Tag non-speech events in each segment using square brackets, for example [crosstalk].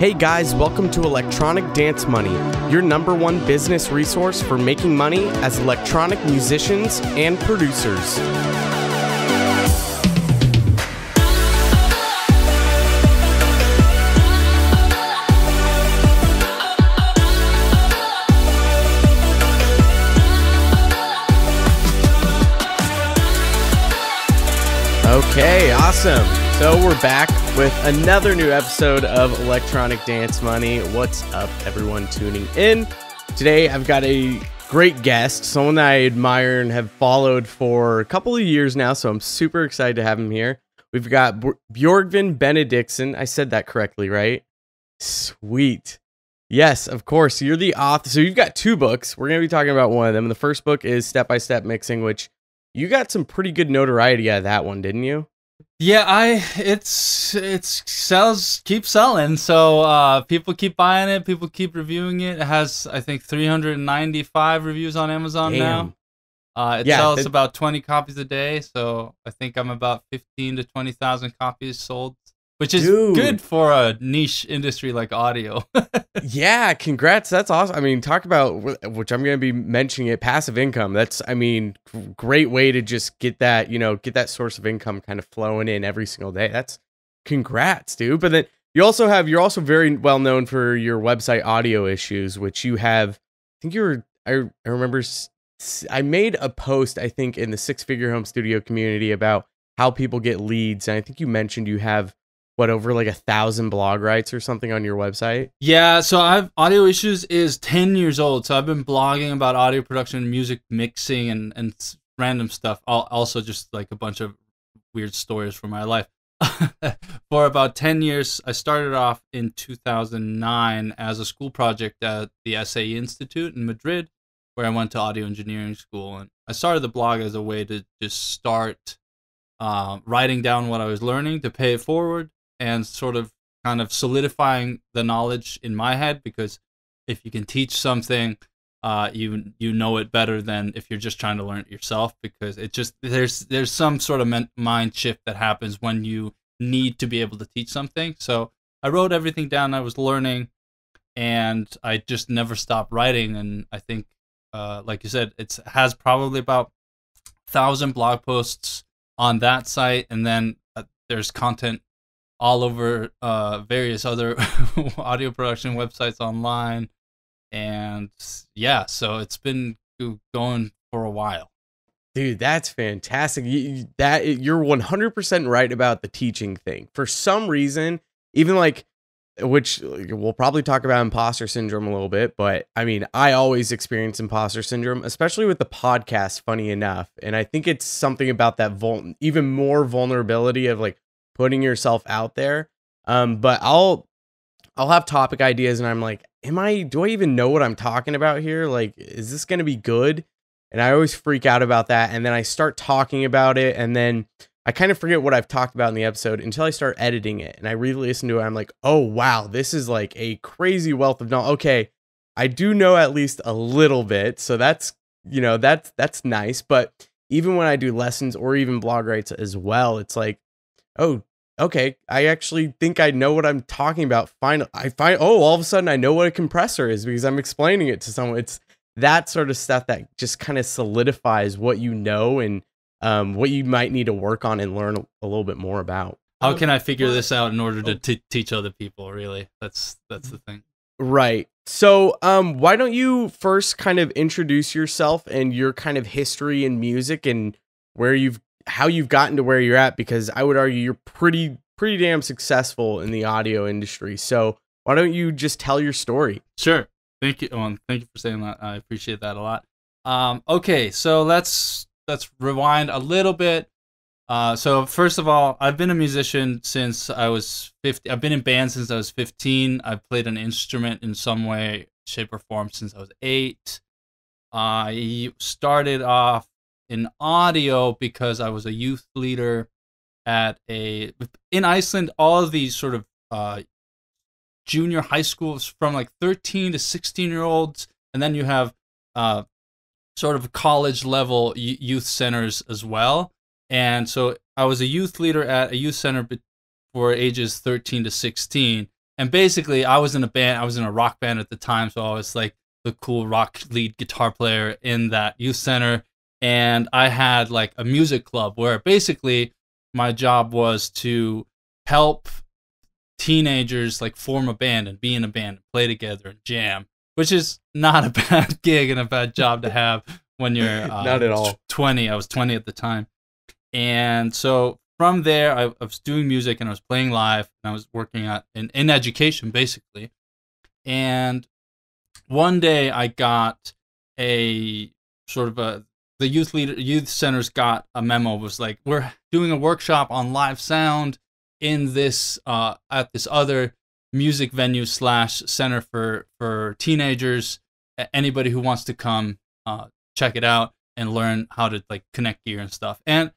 Hey guys, welcome to Electronic Dance Money, your number one business resource for making money as electronic musicians and producers. Okay, awesome. So we're back with another new episode of Electronic Dance Money. What's up, everyone tuning in? Today I've got a great guest, someone that I admire and have followed for a couple of years now, so I'm super excited to have him here. We've got B- Björgvin Benediktsson. I said that correctly, right? Sweet. Yes, of course. You're the author. So you've got two books. We're going to be talking about one of them. The first book is Step by Step Mixing, which you got some pretty good notoriety out of that one, didn't you? Yeah, I it's it's sells keep selling. So uh people keep buying it, people keep reviewing it. It has I think 395 reviews on Amazon now. Uh it Yeah, sells that- about 20 copies a day, so I think I'm about 15 to 20,000 copies sold, which is Dude. good for a niche industry like audio. [laughs] Yeah, congrats. That's awesome. I mean, talk about which I'm going to be mentioning it passive income. That's I mean, great way to just get that, you know, get that source of income kind of flowing in every single day. That's congrats, dude. But then you also have you're also very well known for your website audio issues, which you have I think you were I, I remember I made a post I think in the Six Figure Home Studio community about how people get leads and I think you mentioned you have what over like a thousand blog writes or something on your website. Yeah, so I've audio issues is 10 years old. So I've been blogging about audio production, music mixing and and random stuff. Al- Also just like a bunch of weird stories from my life. [laughs] For about 10 years, I started off in 2009 as a school project at the SAE Institute in Madrid, where I went to audio engineering school. And I started the blog as a way to just start uh, writing down what I was learning to pay it forward and sort of kind of solidifying the knowledge in my head because if you can teach something uh, you you know it better than if you're just trying to learn it yourself because it just there's there's some sort of mind shift that happens when you need to be able to teach something. So i wrote everything down i was learning and i just never stopped writing and i think uh, like you said it has probably about thousand blog posts on that site and then uh, there's content all over uh, various other [laughs] audio production websites online. And yeah, so it's been going for a while. Dude, that's fantastic. You, that you're 100% right about the teaching thing. For some reason, even like which we'll probably talk about imposter syndrome a little bit, but I mean, I always experience imposter syndrome, especially with the podcast funny enough. And I think it's something about that vul- even more vulnerability of like putting yourself out there. Um but I'll I'll have topic ideas and I'm like, am I do I even know what I'm talking about here? Like is this to be good? And I always freak out about that. And then I start talking about it. And then I kind of forget what I've talked about in the episode until I start editing it. And I really listen to it. I'm like, oh, wow, this is like a crazy wealth of knowledge. Okay. I do know at least a little bit. So that's, you know, that's, that's nice. But even when I do lessons or even blog writes as well, it's like, oh, okay. I actually think I know what I'm talking about. Fine. I find, oh, all of a sudden I know what a compressor is because I'm explaining it to someone. It's, that sort of stuff that just kind of solidifies what you know and um, what you might need to work on and learn a, a little bit more about. How can I figure this out in order to t- teach other people? Really, that's that's the thing. Right. So, um, why don't you first kind of introduce yourself and your kind of history in music and where you've how you've gotten to where you're at? Because I would argue you're pretty pretty damn successful in the audio industry. So, why don't you just tell your story? Sure. Thank you. Well, thank you for saying that. I appreciate that a lot. Um, okay, so let's let's rewind a little bit. Uh, so first of all, I've been a musician since I was 50. I've been in bands since I was 15. I've played an instrument in some way, shape, or form since I was eight. I started off in audio because I was a youth leader at a in Iceland. All of these sort of uh, junior high schools from like 13 to 16 year olds, and then you have uh, sort of college level youth centers as well. And so I was a youth leader at a youth center for ages 13 to 16. And basically, I was in a band. I was in a rock band at the time, so I was like the cool rock lead guitar player in that youth center. And I had like a music club where basically my job was to help teenagers like form a band and be in a band and play together and jam, which is not [laughs] a bad gig and a bad job to have when you're uh, [laughs] Not at all. 20. I was 20 at the time. And so from there, I, I was doing music and I was playing live and I was working at in, in education basically. And one day I got a sort of a the youth leader youth centers got a memo was like we're doing a workshop on live sound in this uh at this other music venue slash center for for teenagers. Anybody who wants to come uh check it out and learn how to like connect gear and stuff. And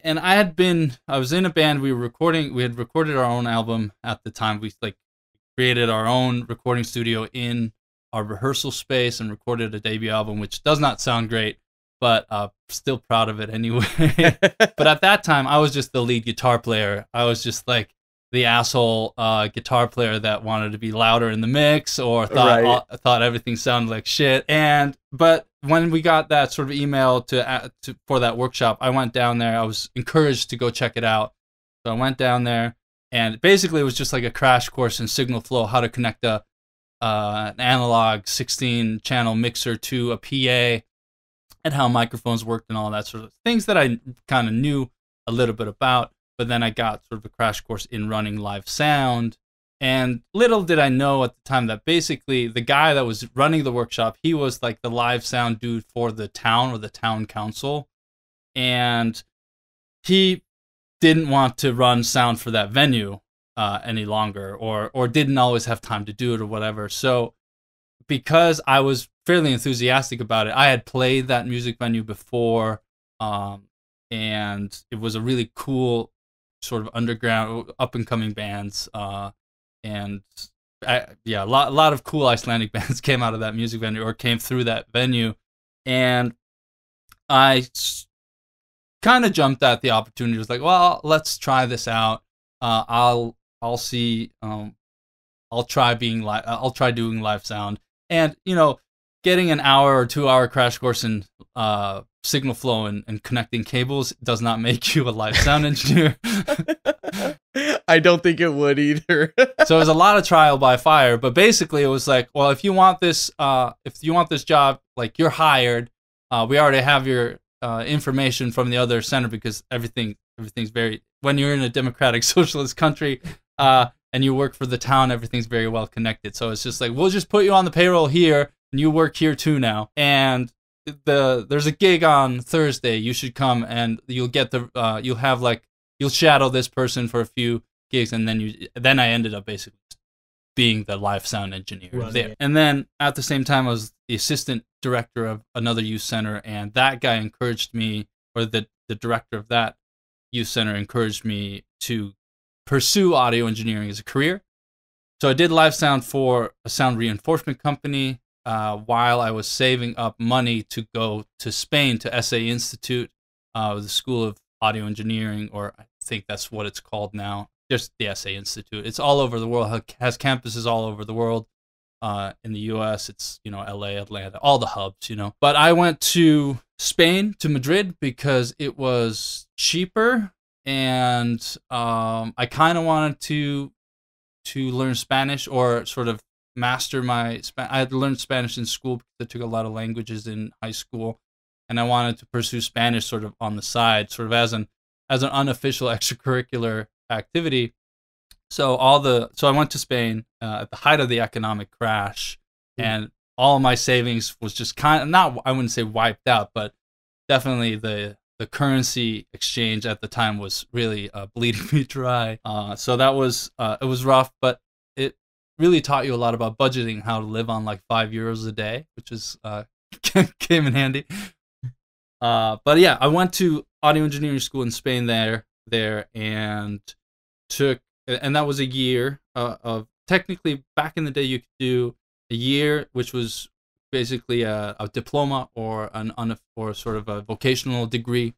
and i had been i was in a band we were recording we had recorded our own album at the time. We like created our own recording studio in our rehearsal space and recorded a debut album which does not sound great but uh still proud of it anyway. [laughs] [laughs] But at that time i was just the lead guitar player. I was just like the asshole uh, guitar player that wanted to be louder in the mix or thought Right. uh, thought everything sounded like shit. And but when we got that sort of email to, uh, to for that workshop i went down there. I was encouraged to go check it out. So i went down there and basically it was just like a crash course in signal flow how to connect a uh, an analog 16 channel mixer to a pa and how microphones worked and all that sort of things that I kind of knew a little bit about. But then I got sort of a crash course in running live sound. And little did I know at the time that basically the guy that was running the workshop, he was like the live sound dude for the town or the town council. And he didn't want to run sound for that venue uh, any longer or or didn't always have time to do it or whatever. So because I was fairly enthusiastic about it, I had played that music venue before, um, and it was a really cool sort of underground, up and coming bands, uh, and I, yeah, a lot, a lot of cool Icelandic [laughs] bands came out of that music venue or came through that venue, and I kind of jumped at the opportunity. Was like, well, let's try this out. Uh, I'll, I'll see. Um, I'll try being live. I'll try doing live sound and you know getting an hour or two hour crash course in uh, signal flow and, and connecting cables does not make you a live sound [laughs] engineer I don't think it would either. so it was a lot of trial by fire but basically it was like well if you want this uh, if you want this job like you're hired uh, we already have your uh, information from the other center because everything everything's very when you're in a democratic [laughs] socialist country uh, and you work for the town everything's very well connected. So it's just like we'll just put you on the payroll here and you work here too now. And the there's a gig on thursday. You should come and you'll get the uh, you'll have like you'll shadow this person for a few gigs and then you then i ended up basically being the live sound engineer Running there. And then at the same time i was the assistant director of another youth center and that guy encouraged me or the the director of that youth center encouraged me to pursue audio engineering as a career. So I did live sound for a sound reinforcement company uh, while I was saving up money to go to Spain to SAE Institute, uh, the School of Audio Engineering, or I think that's what it's called now. Just the SAE Institute. It's all over the world. Has campuses all over the world. Uh, in the U.S., it's you know L.A., Atlanta, all the hubs, you know. But I went to Spain to Madrid because it was cheaper and um, I kind of wanted to to learn Spanish or sort of master my I had learned Spanish in school because I took a lot of languages in high school, and I wanted to pursue Spanish sort of on the side, sort of as an as an unofficial [laughs] extracurricular activity. So all the so I went to Spain uh, at the height of the economic crash, Mm. and all of my savings was just kind of not I wouldn't say wiped out, but definitely the the currency exchange at the time was really uh, bleeding [laughs] me dry. Uh, so that was uh, it was rough, but it really taught you a lot about budgeting, how to live on like five euros a day, which is uh, [laughs] came in handy. Uh, but yeah, I went to audio engineering school in Spain there there and took and that was a year uh, of technically back in the day you could do a year which was basically a, a diploma or an un, or sort of a vocational degree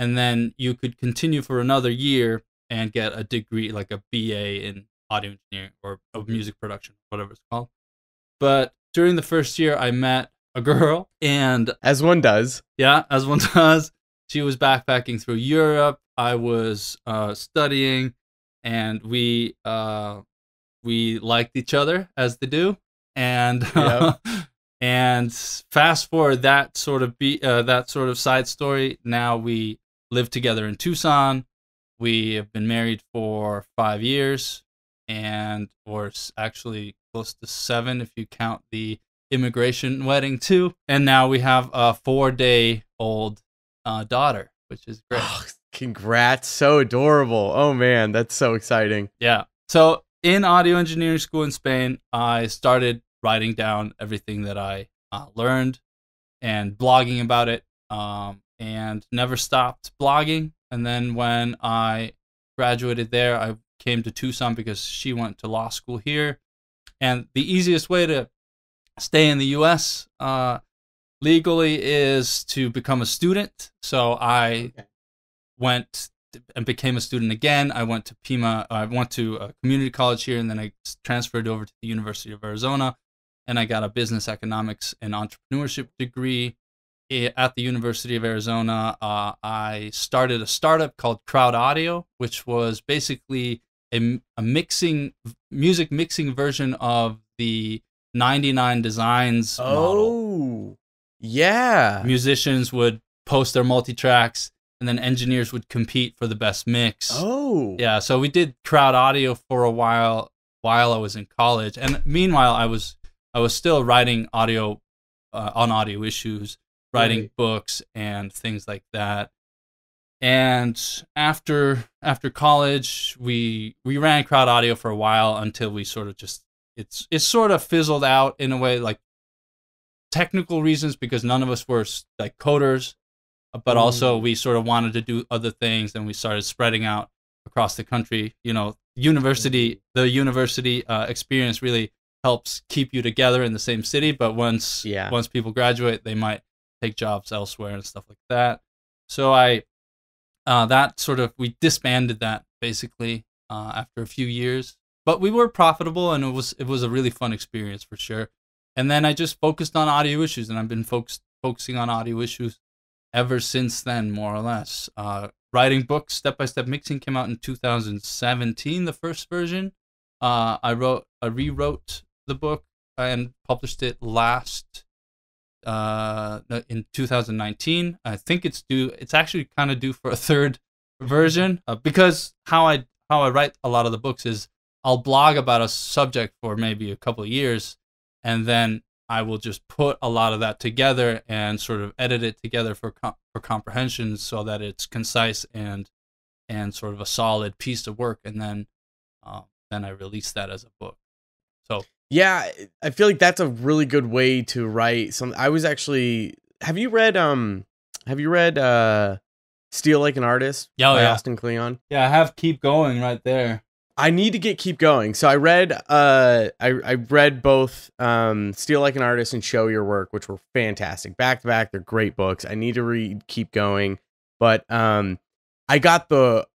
and then you could continue for another year and get a degree like a BA in audio engineering or of music production, whatever it's called. But during the first year, I met a girl, and As one does. yeah, as one [laughs] does, she was backpacking through Europe. I was uh, studying, and we uh, we liked each other as they do. And [laughs] Yep. And fast forward that sort of be uh, that sort of side story. Now we live together in Tucson. We have been married for five years, and or actually close to seven if you count the immigration wedding too. And now we have a four-day-old uh, daughter, which is great. Oh, congrats. So adorable. Oh man, that's so exciting. Yeah. So in audio engineering school in Spain, I started writing down everything that I uh, learned and blogging about it, um, and never stopped blogging. And then when I graduated there, I came to Tucson because she went to law school here. And the easiest way to stay in the U.S. Uh, legally is to become a student. So I Okay. went and became a student again. I went to Pima. I went to a community college here, and then I transferred over to the University of Arizona, and I got a business economics and entrepreneurship degree at the University of Arizona. Uh, I started a startup called Crowd Audio, which was basically a, a mixing music mixing version of the 99 Designs model Oh. Yeah. musicians would post their multi tracks and then engineers would compete for the best mix. Oh. Yeah, so we did crowd audio for a while while I was in college. And meanwhile, I was I was still writing audio uh, on audio issues, writing Right. books and things like that. And after after college, we we ran crowd audio for a while until we sort of just it's it's sort of fizzled out in a way like technical reasons because none of us were like coders but also Mm. we sort of wanted to do other things and we started spreading out across the country you know university the university uh, experience really helps keep you together in the same city but once Yeah. once people graduate they might take jobs elsewhere and stuff like that. So i uh, that sort of we disbanded that basically uh, after a few years but we were profitable and it was it was a really fun experience for sure. And then i just focused on audio issues and i've been focused focusing on audio issues ever since then more or less. Uh, writing books step by step mixing came out in 2017 the first version. Uh, i wrote i rewrote the book and published it last uh, in 2019 i think it's due it's actually kind of due for a third version uh, because how i how i write a lot of the books is i'll blog about a subject for maybe a couple of years and then I will just put a lot of that together and sort of edit it together for com- for comprehension so that it's concise and and sort of a solid piece of work and then um, then I release that as a book. So Yeah, I feel like that's a really good way to write some I was actually have you read um have you read uh Steal Like an Artist Yeah, oh, by yeah. Austin Kleon? yeah, I have keep going right there. I need to get keep going. So I read uh I, I read both um Steal Like an Artist and Show Your Work, which were fantastic. Back to back, they're great books. I need to read keep going. But um I got the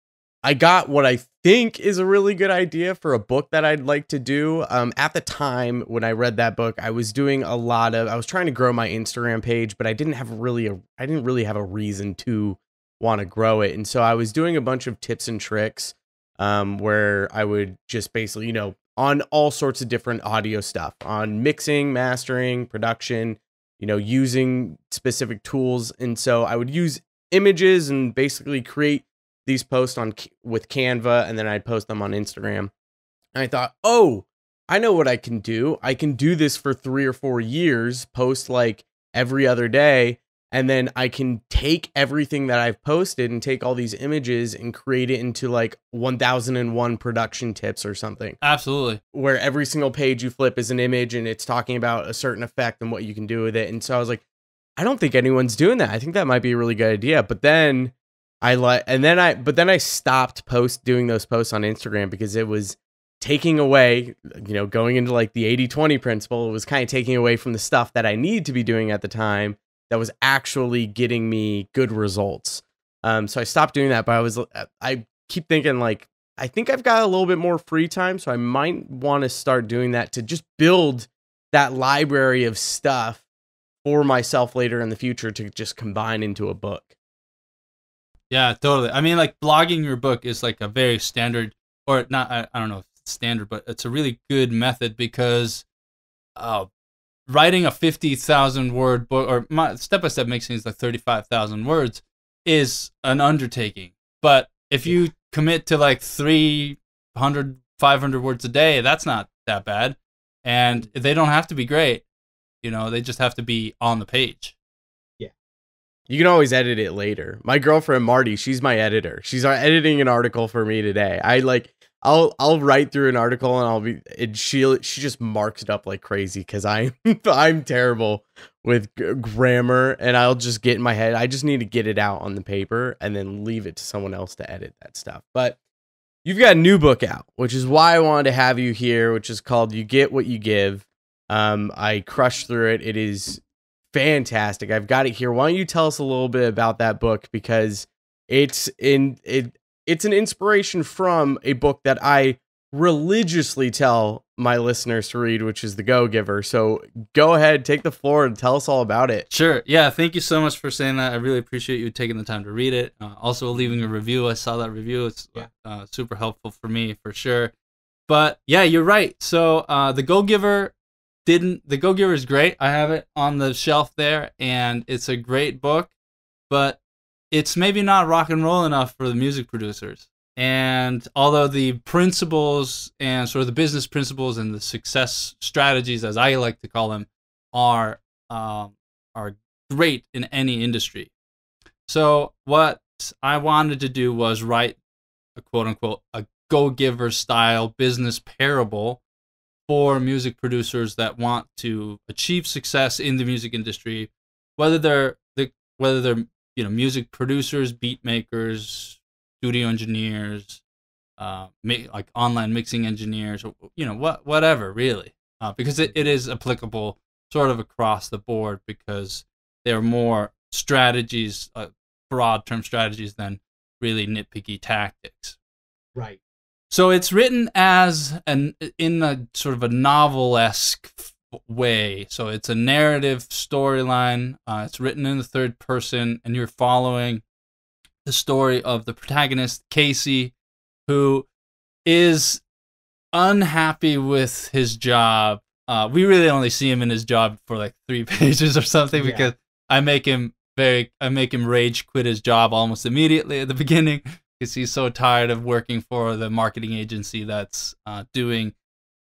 I got what I think is a really good idea for a book that I'd like to do. Um at the time when I read that book, I was doing a lot of I was trying to grow my Instagram page, but I didn't have really a I didn't really have a reason to want to grow it. And so I was doing a bunch of tips and tricks um, where I would just basically, you know, on all sorts of different audio stuff, on mixing, mastering, production, you know, using specific tools. And so I would use images and basically create these posts on with Canva, and then I'd post them on Instagram. And I thought, oh, I know what I can do. I can do this for three or four years, post like every other day, and then I can take everything that I've posted and take all these images and create it into like 1001 production tips or something Absolutely. where every single page you flip is an image and it's talking about a certain effect and what you can do with it. And so I was like, I don't think anyone's doing that. I think that might be a really good idea. But then I like, and then I, but then I stopped post doing those posts on Instagram because it was taking away, you know, going into like the 80 20 principle. It was kind of taking away from the stuff that I need to be doing at the time that was actually getting me good results. Um, so I stopped doing that, but I was, I keep thinking like, I think I've got a little bit more free time, so I might want to start doing that to just build that library of stuff for myself later in the future to just combine into a book. Yeah, totally. I mean, like blogging your book is like a very standard, or not. I, I don't know if it's standard, but it's a really good method because uh, writing a fifty thousand word book or step by step mixing is like thirty five thousand words is an undertaking. But if you commit to like 300, 500 words a day, that's not that bad. And they don't have to be great. You know, they just have to be on the page. You can always edit it later. My girlfriend Marty, she's my editor. She's editing an article for me today. I like I'll I'll write through an article and I'll be and she she just marks it up like crazy because I'm [laughs] I'm terrible with grammar and I'll just get in my head. I just need to get it out on the paper and then leave it to someone else to edit that stuff. But you've got a new book out, which is why I wanted to have you here, which is called "You Get What You Give." Um, I crushed through it. It is fantastic. I've got it here. Why don't you tell us a little bit about that book because it's in it it's an inspiration from a book that I religiously tell my listeners to read, which is The Go Giver. So go ahead, take the floor, and tell us all about it. Sure. Yeah. Thank you so much for saying that. I really appreciate you taking the time to read it. Uh, also, leaving a review. I saw that review. It's yeah. uh, super helpful for me for sure. But yeah, you're right. So uh, The Go Giver didn't. The Go Giver is great. I have it on the shelf there, and it's a great book. But it's maybe not rock and roll enough for the music producers. And although the principles and sort of the business principles and the success strategies, as I like to call them, are um, are great in any industry. So what I wanted to do was write a quote unquote a go giver style business parable for music producers that want to achieve success in the music industry, whether they're the, whether they're you know music producers, beat makers, studio engineers, uh, like online mixing engineers, or, you know what whatever really, uh, because it, it is applicable sort of across the board because there are more strategies, uh, broad term strategies than really nitpicky tactics. Right. So it's written as an in a sort of a novel esque way. So it's a narrative storyline. Uh, it's written in the third person, and you're following the story of the protagonist, Casey, who is unhappy with his job. Uh, we really only see him in his job for like three [laughs] pages or something yeah. because I make him very, I make him rage quit his job almost immediately at the beginning because he's so tired of working for the marketing agency that's uh, doing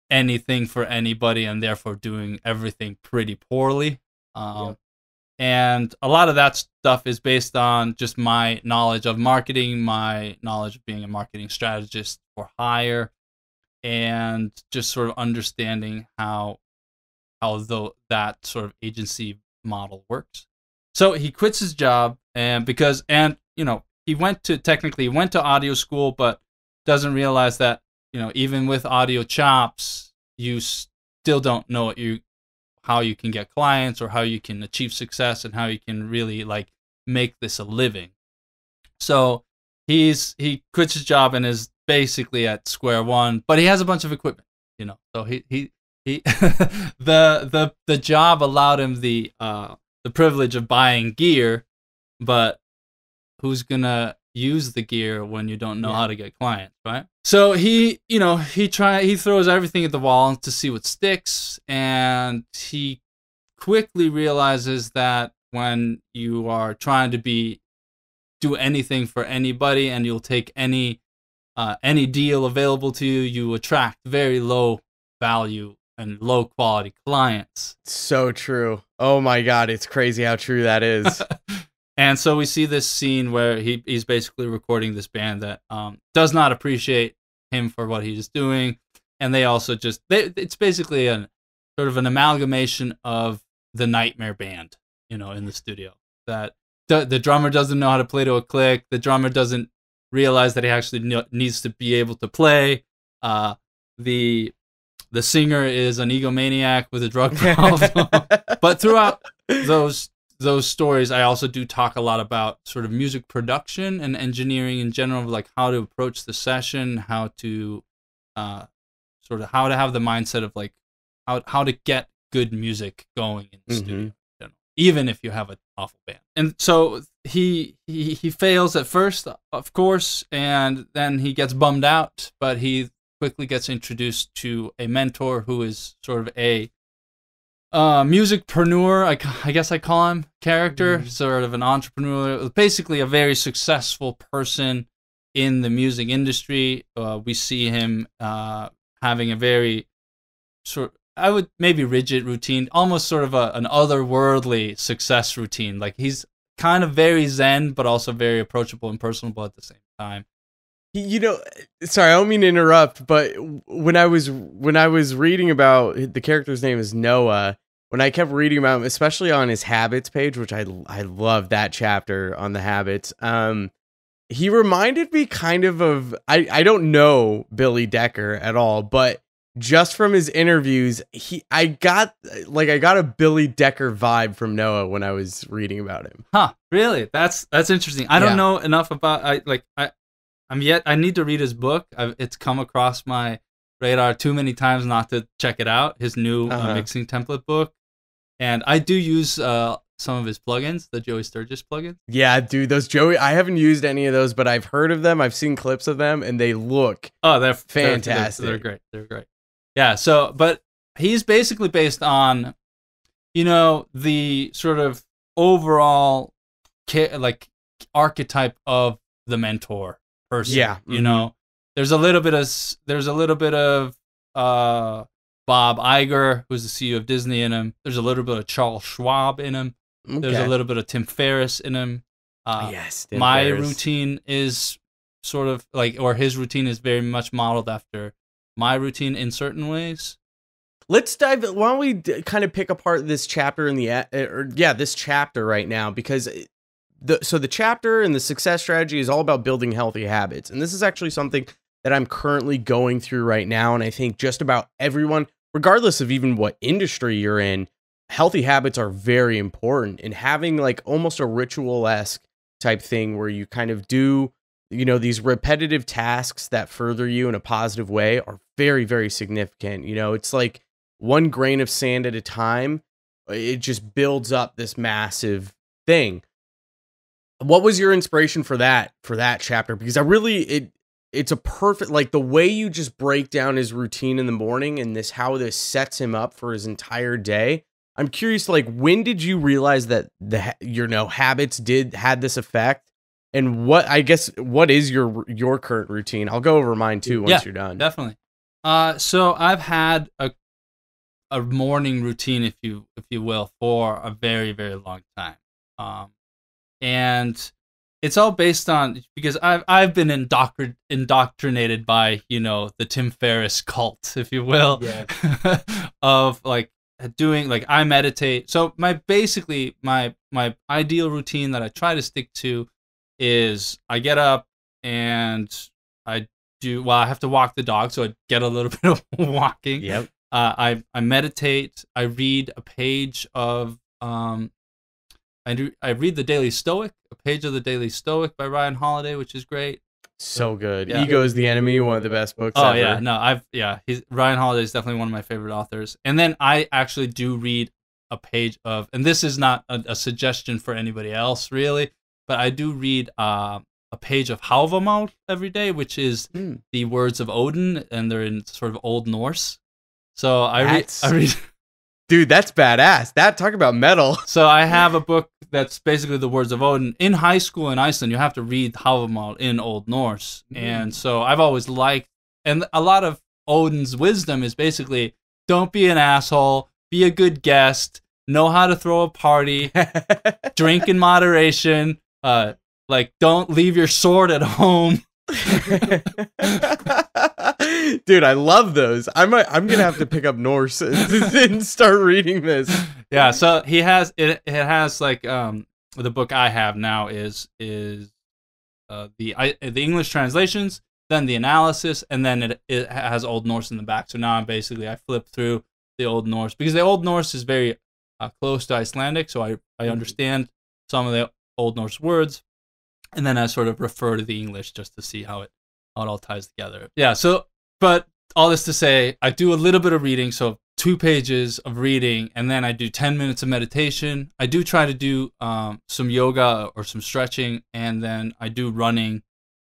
anything for anybody and therefore doing everything pretty poorly. Um, yep. And a lot of that stuff is based on just my knowledge of marketing, my knowledge of being a marketing strategist for hire, and just sort of understanding how how the, that sort of agency model works. So he quits his job and because and you know he went to technically he went to audio school, but doesn't realize that you know, even with audio chops, you still don't know what you how you can get clients or how you can achieve success and how you can really like make this a living. So he's he quits his job and is basically at square one, but he has a bunch of equipment, you know. So he he he [laughs] the the the job allowed him the uh the privilege of buying gear, but who's gonna use the gear when you don't know yeah. how to get clients, right? So he, you know, he try he throws everything at the wall to see what sticks, and he quickly realizes that when you are trying to be do anything for anybody and you'll take any uh, any deal available to you, you attract very low value and low quality clients. So true. Oh my god, it's crazy how true that is. [laughs] And so we see this scene where he, he's basically recording this band that um, does not appreciate him for what he's doing. And they also just, they, it's basically a sort of an amalgamation of the Nightmare Band, you know, in the studio. That the, the drummer doesn't know how to play to a click. The drummer doesn't realize that he actually needs to be able to play. Uh, the the singer is an egomaniac with a drug [laughs] problem. but throughout those those stories, I also do talk a lot about sort of music production and engineering in general, like how to approach the session, how to uh, sort of how to have the mindset of like how how to get good music going in the Mhm. studio, in general, even if you have an awful band. And so he he he fails at first, of course, and then he gets bummed out, but he quickly gets introduced to a mentor who is sort of a uh, musicpreneur, I, I guess I call him character, Mhm. sort of an entrepreneur, basically a very successful person in the music industry. Uh, we see him uh, having a very sort, I would maybe rigid routine, almost sort of a, an otherworldly success routine. Like he's kind of very zen, but also very approachable and personable at the same time. you know sorry i don't mean to interrupt but when i was when i was reading about the character's name is noah when i kept reading about him especially on his habits page which i i love that chapter on the habits um he reminded me kind of of i i don't know billy decker at all but just from his interviews he i got like i got a billy decker vibe from noah when i was reading about him Huh? Really? That's that's interesting. I don't Yeah. know enough about. I like. I I'm yet. I need to read his book. I've, it's come across my radar too many times not to check it out. His new Uh-huh. uh, mixing template book, and I do use uh, some of his plugins, the Joey Sturgis plugins. yeah dude those joey i haven't used any of those but i've heard of them i've seen clips of them and they look Oh, they're they're- they're- Fantastic. They're, great. They're great. Yeah. So, but he's basically based on, you know, the sort of overall, like archetype of the mentor person. Yeah, You mhm. know, there's a little bit of there's a little bit of uh Bob Iger, who's the CEO of Disney, in him. There's a little bit of Charles Schwab in him. There's a little bit of Tim Ferriss in him. Uh, yes Tim my Ferriss. routine is sort of like or his routine is very much modeled after my routine in certain ways let's dive why don't we d- kind of pick apart this chapter in the or yeah this chapter right now because the so the chapter and the success strategy is all about building healthy habits and this is actually something that i'm currently going through right now and i think just about everyone regardless of even what industry you're in healthy habits are very important and having like almost a ritual-esque type thing where you kind of do you know these repetitive tasks that further you in a positive way are very very significant you know? It's like one grain of sand at a time uh, it just builds up this massive thing. What was your inspiration for that for that chapter? Because i really it it's a perfect like the way you just break down his routine in the morning and this how this sets him up for his entire day i'm curious like when did you realize that the your know habits did had this effect? And what i guess what is your your current routine? I'll go over mine too once Yeah, you're done. definitely. Uh so i've had a a morning routine if you if you will for a very very long time. Um and it's all based on because I've I've been indoctr- indoctrinated by you know the Tim Ferriss cult, [laughs] if you will, [laughs] of like doing like I meditate. So my basically my my ideal routine that I try to stick to is I get up and I do well. I have to walk the dog, so I get a little [laughs] bit of walking. yep Uh, I I meditate. I read a page of um, I do I read the Daily Stoic, page of the Daily Stoic by Ryan Holiday, which is great. so good Yeah. ego is the enemy one of the best books Oh ever. yeah, no, I've yeah, he's Ryan Holiday is definitely one of my favorite authors. And then I actually do read a page of, and this is not a, a suggestion for anybody else really, but I do read uh, a page of Havamal every day, which is Hmm. the words of Odin, and they're in sort of Old Norse. So I read, I read. [laughs] Dude, that's badass. That talk about metal. [laughs] So I have a book that's basically the words of Odin. In high school in Iceland, you have to read Havamal in Old Norse, Mm. and so I've always liked, and a lot of Odin's wisdom is basically don't be an asshole, be a good guest, know how to throw a party, [laughs] drink in moderation, uh, like don't leave your sword at home. [laughs] Dude, I love those. I might I'm gonna have to pick up Norse [laughs] and start reading this. yeah so he has it it has like um the book i have now is is uh the I, the english translations then the analysis and then it, it has old norse in the back so now i'm basically i flip through the old norse because the old norse is very uh, close to Icelandic, so I, I Mhm. understand some of the Old Norse words, and then I sort of refer to the English just to see how it how it all ties together. Yeah. So, but all this to say, I do a little bit of reading, so two pages of reading, and then I do ten minutes of meditation. I do try to do um, some yoga or some stretching, and then I do running,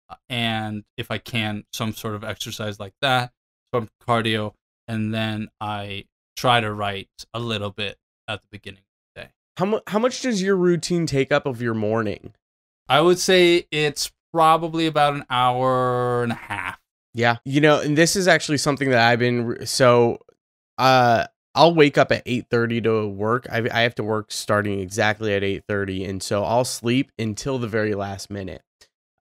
uh, and if I can, some sort of exercise like that, some cardio, and then I try to write a little bit at the beginning of the day. How much how much does your routine take up of your morning? I would say it's probably about an hour and a half. Yeah. You know, and this is actually something that I've been so uh I'll wake up at 8:30 to work. I I have to work starting exactly at 8:30 and so I'll sleep until the very last minute.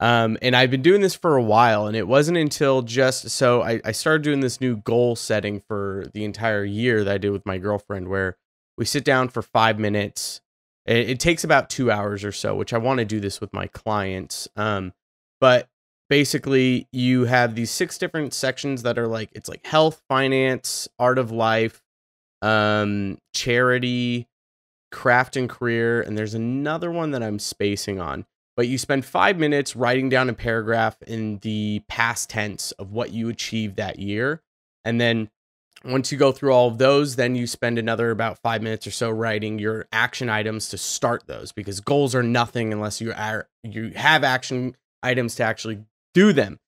Um and I've been doing this for a while and it wasn't until just so I I started doing this new goal setting for the entire year that I did with my girlfriend where we sit down for 5 minutes. It, it takes about 2 hours or so, which I want to do this with my clients. Um but basically you have these six different sections that are like it's like health finance art of life um charity craft and career and there's another one that i'm spacing on. But you spend five minutes writing down a paragraph in the past tense of what you achieved that year. And then once you go through all of those then you spend another about five minutes or so writing your action items to start those because goals are nothing unless you are you have action items to actually do them.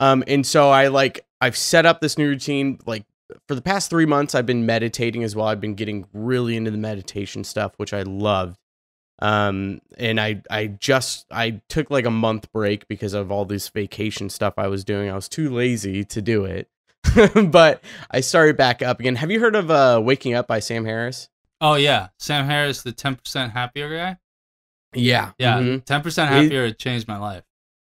Um, and so I like I've set up this new routine. Like for the past three months, I've been meditating as well. I've been getting really into the meditation stuff, which I loved. Um, and I I just I took like a month break because of all this vacation stuff I was doing. I was too lazy to do it. [laughs] but I started back up again. Have you heard of uh Waking Up by Sam Harris? Oh yeah, Sam Harris, the ten percent happier guy. Yeah. Yeah, Mhm. 10 percent He- happier changed my life.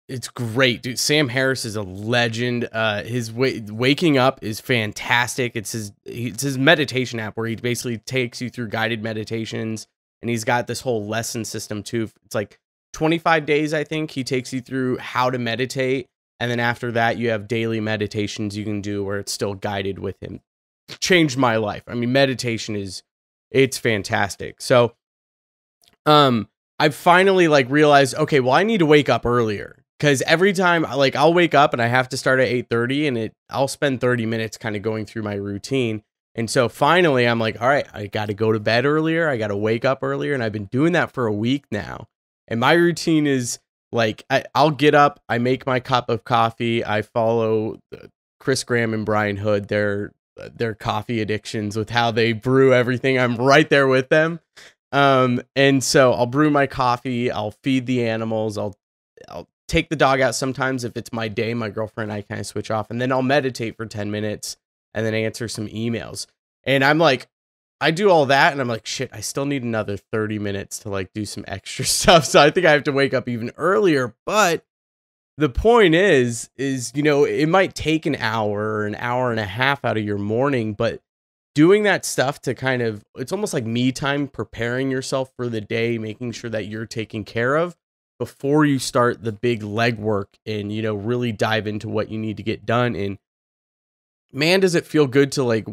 It's great, dude. Sam Harris is a legend. Uh, his wa- waking up is fantastic. It's his it's his meditation app where he basically takes you through guided meditations, and he's got this whole lesson system too. It's like 25 days, I think. He takes you through how to meditate, and then after that, you have daily meditations you can do where it's still guided with him. Changed my life. I mean, meditation is it's fantastic. So, um, I've finally like realized, okay, well, I need to wake up earlier because every time like I'll wake up and I have to start at 8:30 and it I'll spend 30 minutes kind of going through my routine. And so finally I'm like, all right, I got to go to bed earlier. I got to wake up earlier and I've been doing that for a week now. And my routine is like I, I'll get up, I make my cup of coffee, I follow uh, Chris Graham and Brian Hood, their their coffee addictions with how they brew everything. I'm right there with them. Um, and so I'll brew my coffee, I'll feed the animals, I'll I'll take the dog out sometimes if it's my day, my girlfriend and I kind of switch off, and then I'll meditate for 10 minutes and then answer some emails. And I'm like, I do all that, and I'm like, shit, I still need another 30 minutes to like do some [laughs] extra stuff. So I think I have to wake up even earlier. But the point is, is you know, it might take an hour or an hour and a half out of your morning, but doing that stuff to kind of it's almost like me time preparing yourself for the day making sure that you're taken care of before you start the big legwork and you know really dive into what you need to get done and man does it feel good to like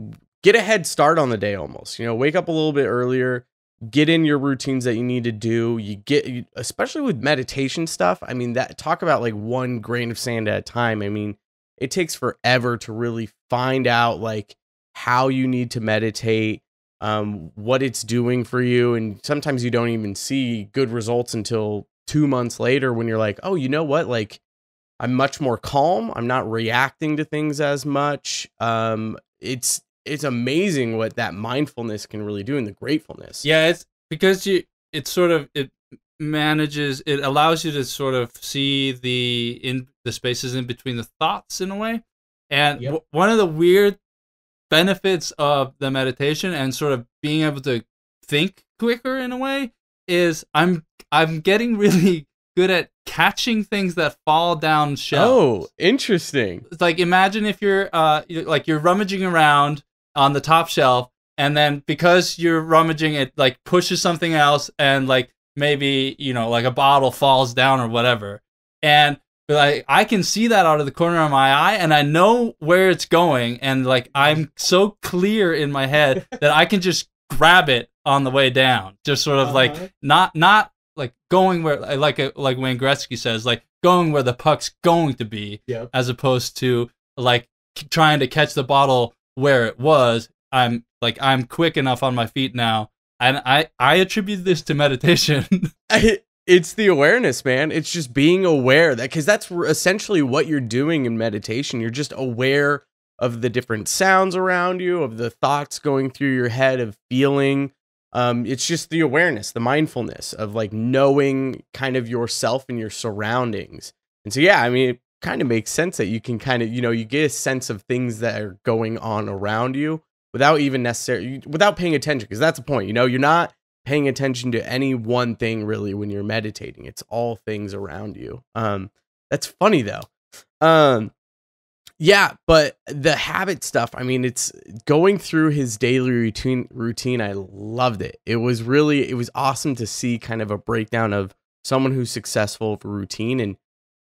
get a head start on the day almost you know wake up a little bit earlier get in your routines that you need to do you get especially with meditation stuff i mean that talk about like one grain of sand at a time i mean it takes forever to really find out like how you need to meditate um what it's doing for you and sometimes you don't even see good results until 2 months later when you're like oh you know what like I'm much more calm. I'm not reacting to things as much. Um, it's it's amazing what that mindfulness can really do and the gratefulness. Yeah, it's because you it sort of it manages it allows you to sort of see the in the spaces in between the thoughts in a way. And Yep. w- one of the weird benefits of the meditation and sort of being able to think quicker in a way is I'm I'm getting really good at catching things that fall down shelves Oh, interesting. it's like imagine if you're uh you- like you're rummaging around on the top shelf and then because you're rummaging it like pushes something else and like maybe you know like a bottle falls down or whatever and like I can see that out of the corner of my eye and I know where it's going and like I'm so clear in my head [laughs] that I can just grab it on the way down. Just sort of Uh-huh. like not not like going where like like Wayne Gretzky says, like going where the puck's going to be, Yep. as opposed to like trying to catch the bottle where it was. I'm like I'm quick enough on my feet now, and I I attribute this to meditation. [laughs] it's the awareness, man. It's just being aware that because that's essentially what you're doing in meditation. You're just aware of the different sounds around you, of the thoughts going through your head, of feeling. Um, it's just the awareness, the mindfulness of like knowing kind of yourself and your surroundings. And so, yeah, I mean, it kind of makes sense that you can kind of, you know, you get a sense of things that are going on around you without even necessarily, without paying attention. Because that's the point, you know, you're not paying attention to any one thing really when you're meditating. It's all things around you. Um, that's funny though. Um, yeah, but the habit stuff, I mean, it's going through his daily routine routine. I loved it. It was really, it was awesome to see kind of a breakdown of someone who's successful a routine. And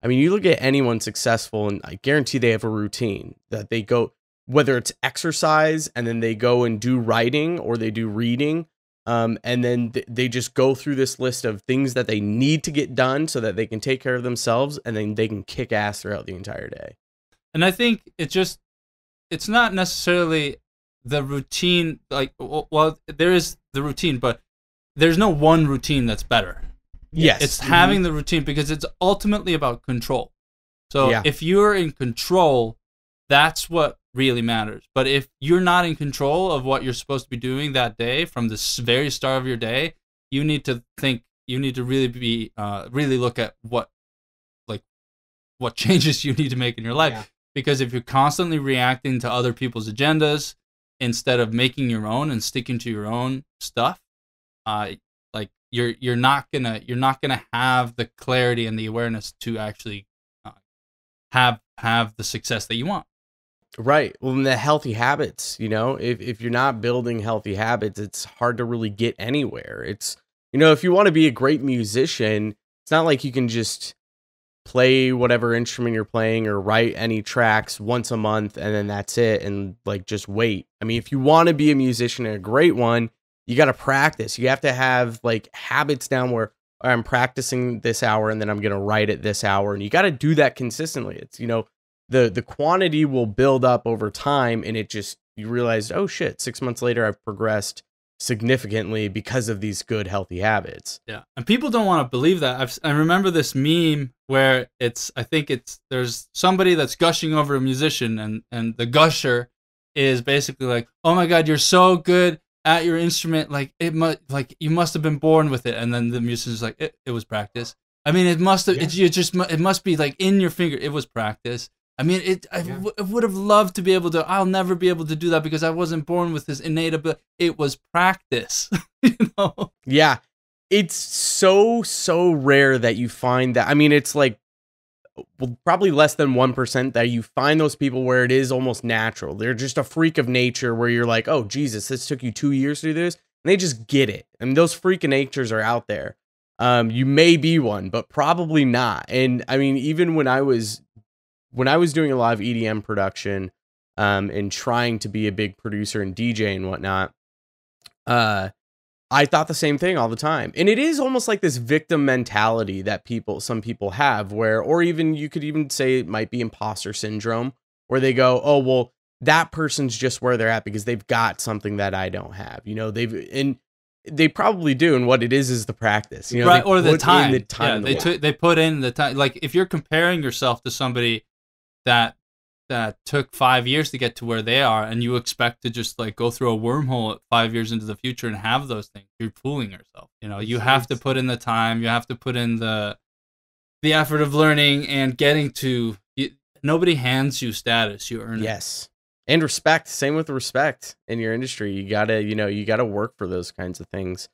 I mean, you look at anyone successful, and I guarantee they have a routine that they go, whether it's exercise and then they go and do writing or they do reading um, and then th- they just go through this list of things that they need to get done so that they can take care of themselves and then they can kick ass throughout the entire day. And I think it just it's not necessarily the routine like well there is the routine but there's no one routine that's better Yes. it's Mhm. having the routine because it's ultimately about control so Yeah. if you're in control that's what really matters but if you're not in control of what you're supposed to be doing that day from the very start of your day you need to think you need to really be uh, really look at what like what [laughs] changes you need to make in your life Yeah. Because if you're constantly reacting to other people's agendas instead of making your own and sticking to your own stuff uh like you're you're not gonna you're not gonna have the clarity and the awareness to actually uh, have have the success that you want Right. Well, and the healthy habits, you know, if, if you're not building healthy habits, it's hard to really get anywhere. It's, you know, if you want to be a great musician, it's not like you can just play whatever instrument you're playing or write any tracks once a month and then that's it and like just wait. I mean, if you want to be a musician and a great one, you got to practice. You have to have like habits down where I'm practicing this hour and then I'm going to write it this hour. And you got to do that consistently. It's, you know, the the quantity will build up over time and it just you realize oh shit six months later i've progressed significantly because of these good healthy habits Yeah, and people don't want to believe that. I've, I remember this meme where it's I think it's there's somebody that's gushing over a musician, and and the gusher is basically like, "Oh my god, you're so good at your instrument, like it must like you must have been born with it." And then the musician's like, "It, it was practice." I mean, it must have. It, you just it must be like in your finger. It was practice. I mean, it. I, Yeah. w- I would have loved to be able to. I'll never be able to do that because I wasn't born with this innate ability. It was practice. [laughs] you know. yeah it's so so rare that you find that i mean it's like well, probably less than 1% that you find those people where it is almost natural they're just a freak of nature where you're like oh jesus this took you two years to do this and they just get it I and those freak of natures are out there um you may be one but probably not and i mean even when i was when i was doing a lot of edm production um and trying to be a big producer and dj and whatnot uh I thought the same thing all the time. And it is almost like this victim mentality that people some people have where or even you could even say it might be imposter syndrome where they go, "Oh, well, that person's just where they're at because they've got something that I don't have." You know, they've and they probably do and what it is is the practice. You know, right or the time. the time yeah, they took they put in the time. Like if you're comparing yourself to somebody that that took five years to get to where they are, and you expect to just like go through a wormhole at five years into the future and have those things, you're fooling yourself. You know, you have to put in the time. You have to put in the the effort of learning and getting to. You, nobody hands you status. You earn it. Yes. And respect. Same with respect in your industry. You gotta, you know, you gotta work for those kinds of things.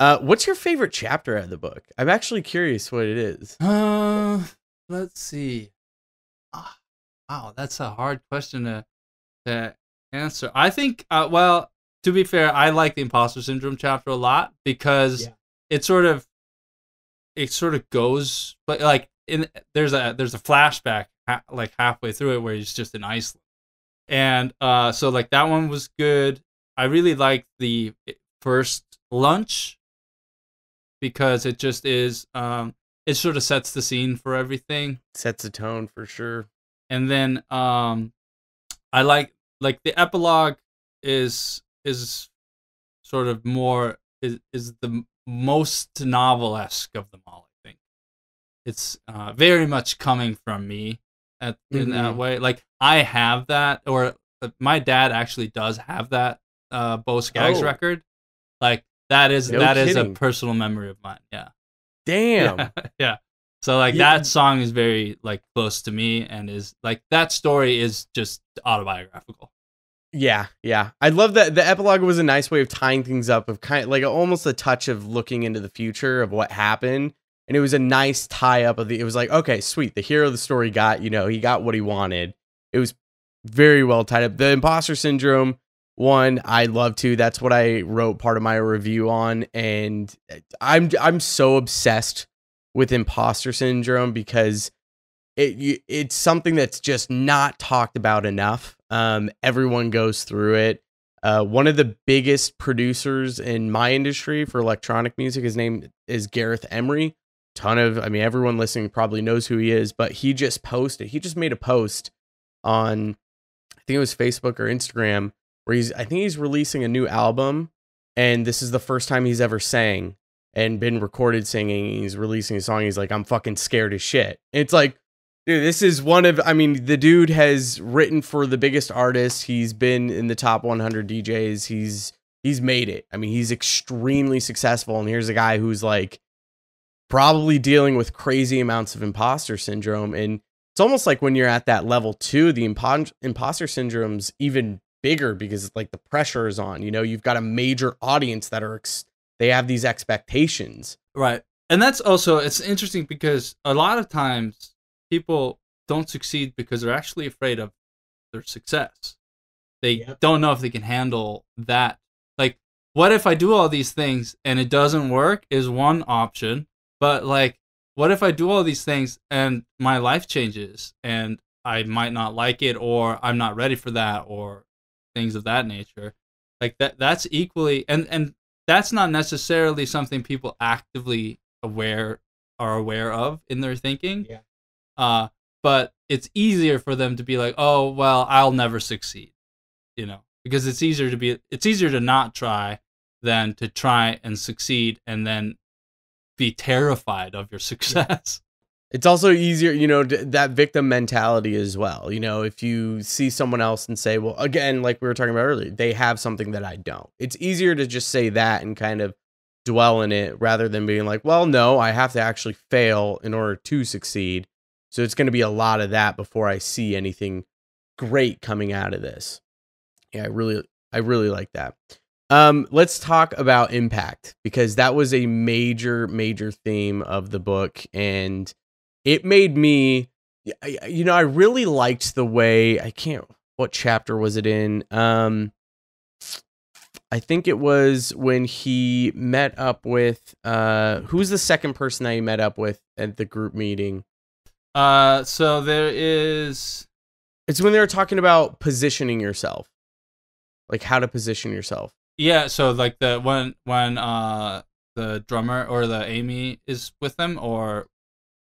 Uh, what's your favorite chapter of the book? I'm actually curious what it is. Uh, let's see. Wow, that's a hard question to to answer. I think, uh, well, to be fair, I like the imposter syndrome chapter a lot because Yeah. it sort of it sort of goes, but like in there's a there's a flashback ha- like halfway through it where he's just in Iceland, and uh, so like that one was good. I really liked the first lunch because it just is um it sort of sets the scene for everything Sets a tone for sure. And then um i like like the epilogue is is sort of more is is the most novel-esque of them all i think it's uh very much coming from me at, in that Mhm. way like i have that or uh, my dad actually does have that uh Boz Scaggs Oh. record like that is No that is kidding. a personal memory of mine yeah [laughs] Damn. yeah. yeah. So like Yeah. that song is very like close to me and is like that story is just autobiographical. Yeah, yeah. I love that the epilogue was a nice way of tying things up of kind of like almost a touch of looking into the future of what happened. And it was a nice tie up of the it was like, okay, sweet. The hero of the story got, you know, he got what he wanted. It was very well tied up. The imposter syndrome one I love too. That's what I wrote part of my review on and eh, I'm I'm so obsessed with imposter syndrome because it it's something that's just not talked about enough. Um, everyone goes through it. Uh, one of the biggest producers in my industry for electronic music, his name is Gareth Emery. Ton of, I mean, everyone listening probably knows who he is, but he just posted, he just made a post on, I think it was Facebook or Instagram, where he's, I think he's releasing a new album, and this is the first time he's ever sang and been recorded singing. He's releasing a song. He's like, I'm fucking scared as shit. It's like, dude, this is one of, I mean, the dude has written for the biggest artists. He's been in the top 100 DJs. He's, he's made it. I mean, he's extremely successful. And here's a guy who's like probably dealing with crazy amounts of imposter syndrome. And it's almost like when you're at that level too, the impo- imposter syndrome's even bigger because like the pressure is on, you know, you've got a major audience that are, ex- they have these expectations. Right. And that's also it's interesting because a lot of times people don't succeed because they're actually afraid of their success. They Yep. don't know if they can handle that. Like what if I do all these things and it doesn't work is one option, but like what if I do all these things and my life changes and I might not like it or I'm not ready for that or things of that nature. Like that that's equally and and that's not necessarily something people actively aware are aware of in their thinking. Yeah. Uh but it's easier for them to be like, "Oh, well, I'll never succeed." You know, because it's easier to be it's easier to not try than to try and succeed and then be terrified of your [laughs] success. It's also easier, you know, that victim mentality as well. You know, if you see someone else and say, well, again, like we were talking about earlier, they have something that I don't. It's easier to just say that and kind of dwell in it rather than being like, well, no, I have to actually fail in order to succeed. So it's going to be a lot of that before I see anything great coming out of this. Yeah, I really, I really like that. Um, let's talk about impact because that was a major, major theme of the book, and it made me, you know, I really liked the way I can't. What chapter was it in? Um, I think it was when he met up with uh, who's the second person that he met up with at the group meeting. Uh so there is It's when they were talking about positioning yourself, like how to position yourself. yeah, so like the when when uh the drummer or the Amy is with them or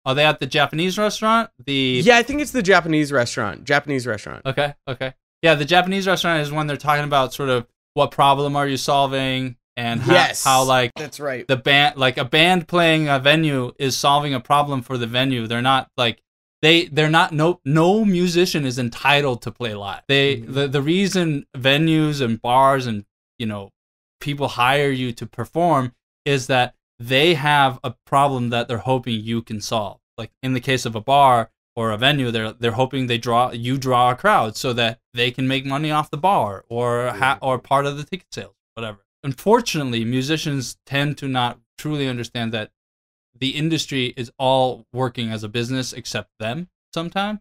are they at the Japanese restaurant? The Yeah, I think it's the Japanese restaurant. Japanese restaurant. Okay, okay. Yeah, the Japanese restaurant is when they're talking about sort of what problem are you solving and how, Yes. how like That's right. the band like a band playing a venue is solving a problem for the venue. They're not like they they're not no no musician is entitled to play live. They Mhm. the the reason venues and bars and you know people hire you to perform is that they have a problem that they're hoping you can solve. Like in the case of a bar or a venue, they're they're hoping they draw you draw a crowd so that they can make money off the bar or ha- or part of the ticket sales, whatever. Unfortunately, musicians tend to not truly understand that the industry is all working as a business except them sometimes,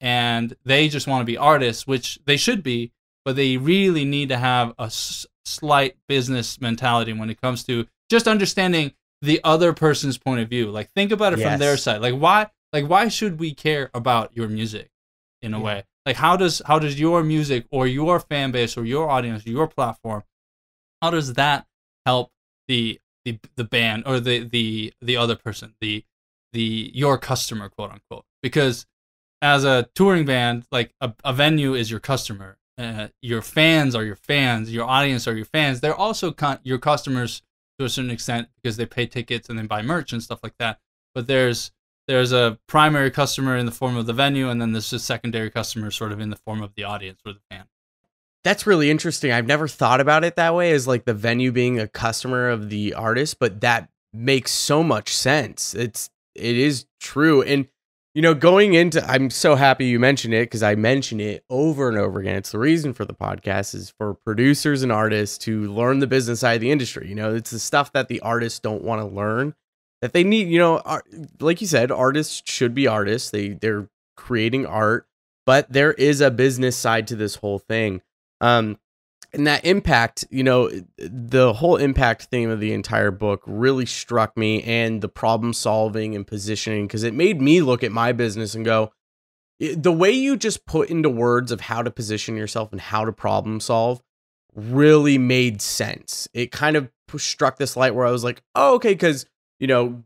and they just want to be artists, which they should be, but they really need to have a s- slight business mentality when it comes to just understanding the other person's point of view. Like think about it from their side. Like why like why should we care about your music in a Yeah. way? Like how does how does your music or your fan base or your audience, or your platform, how does that help the the the band or the the the other person, the the your customer, quote unquote. Because as a touring band, like a, a venue is your customer. Uh, your fans are your fans. Your audience are your fans. They're also con- your customers to a certain extent because they pay tickets and then buy merch and stuff like that. But there's there's a primary customer in the form of the venue, and then there's a secondary customer sort of in the form of the audience or the fan. That's really interesting. I've never thought about it that way as like the venue being a customer of the artist, but that makes so much sense. It's it is true. And you know, going into I'm so happy you mentioned it because I mention it over and over again. It's the reason for the podcast is for producers and artists to learn the business side of the industry. You know, it's the stuff that the artists don't want to learn that they need, you know, art, like you said, artists should be artists. They they're creating art, but there is a business side to this whole thing. Um, and that impact, you know, the whole impact theme of the entire book really struck me and the problem solving and positioning because it made me look at my business and go, the way you just put into words of how to position yourself and how to problem solve really made sense. It kind of struck this light where I was like, oh, okay, because, you know,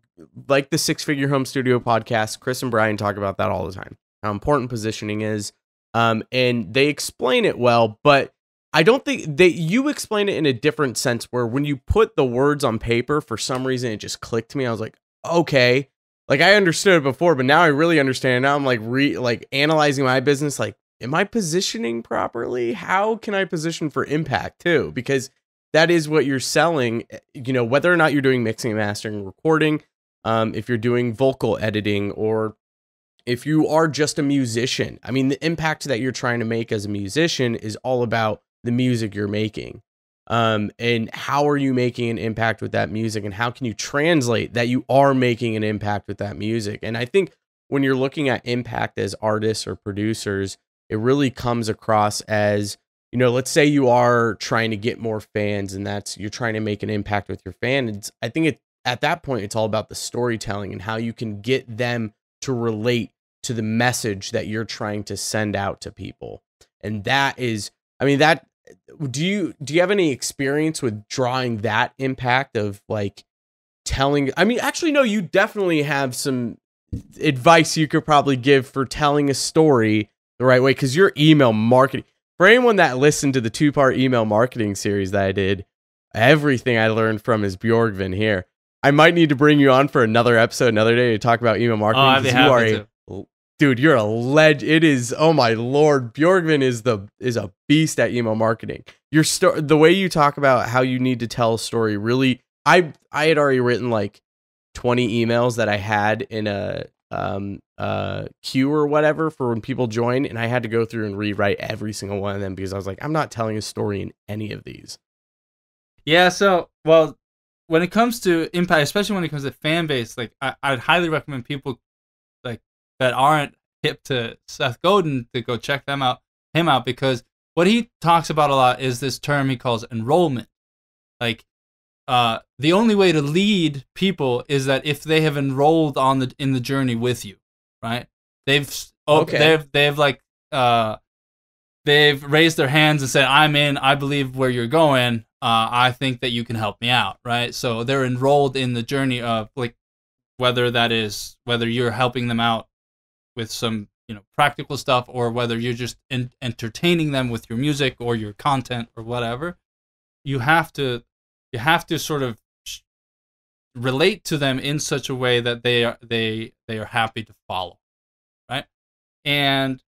like the Six Figure Home Studio podcast, Chris and Brian talk about that all the time, how important positioning is. Um, and they explain it well, but I don't think that you explain it in a different sense where when you put the words on paper, for some reason it just clicked to me. I was like, okay. Like I understood it before, but now I really understand. Now I'm like re like analyzing my business, like, am I positioning properly? How can I position for impact too? Because that is what you're selling, eh, you know, whether or not you're doing mixing, mastering, recording, um, if you're doing vocal editing or if you are just a musician, I mean, the impact that you're trying to make as a musician is all about the music you're making. Um, and how are you making an impact with that music? And how can you translate that you are making an impact with that music? And I think when you're looking at impact as artists or producers, it really comes across as, you know, let's say you are trying to get more fans and that's you're trying to make an impact with your fans. I think it at that point it's all about the storytelling and how you can get them to relate to the message that you're trying to send out to people. And that is I mean that do you do you have any experience with drawing that impact of like telling I mean actually no you definitely have some advice you could probably give for telling a story the right way cuz your email marketing for anyone that listened to the two-part email marketing series that I did everything I learned from is Bjorgvin here. I might need to bring you on for another episode another day to talk about email marketing oh, you are a to dude, you're a leg. It is. Oh my lord, Bjorgvin is the is a beast at email marketing. Your story, the way you talk about how you need to tell a story, really. I I had already written like 20 emails that I had in a um uh queue or whatever for when people join, and I had to go through and rewrite every single one of them because I was like, I'm not telling a story in any of these. Yeah. So well. When it comes to impact, especially when it comes to fan base, like I, I'd highly recommend people that aren't hip to Seth Godin to go check them out him out because what he talks about a lot is this term he calls enrollment. Like uh, the only way to lead people is that if they have enrolled on the in the journey with you, right? They've oh, okay. they've they've like uh, they've raised their hands and said, "I'm in. I believe where you're going. Uh, I think that you can help me out." Right? So they're enrolled in the journey of like whether that is whether you're helping them out with some you know practical stuff or whether you're just in, entertaining them with your music or your content or whatever you have to you have to sort of relate to them in such a way that they are they they are happy to follow right? And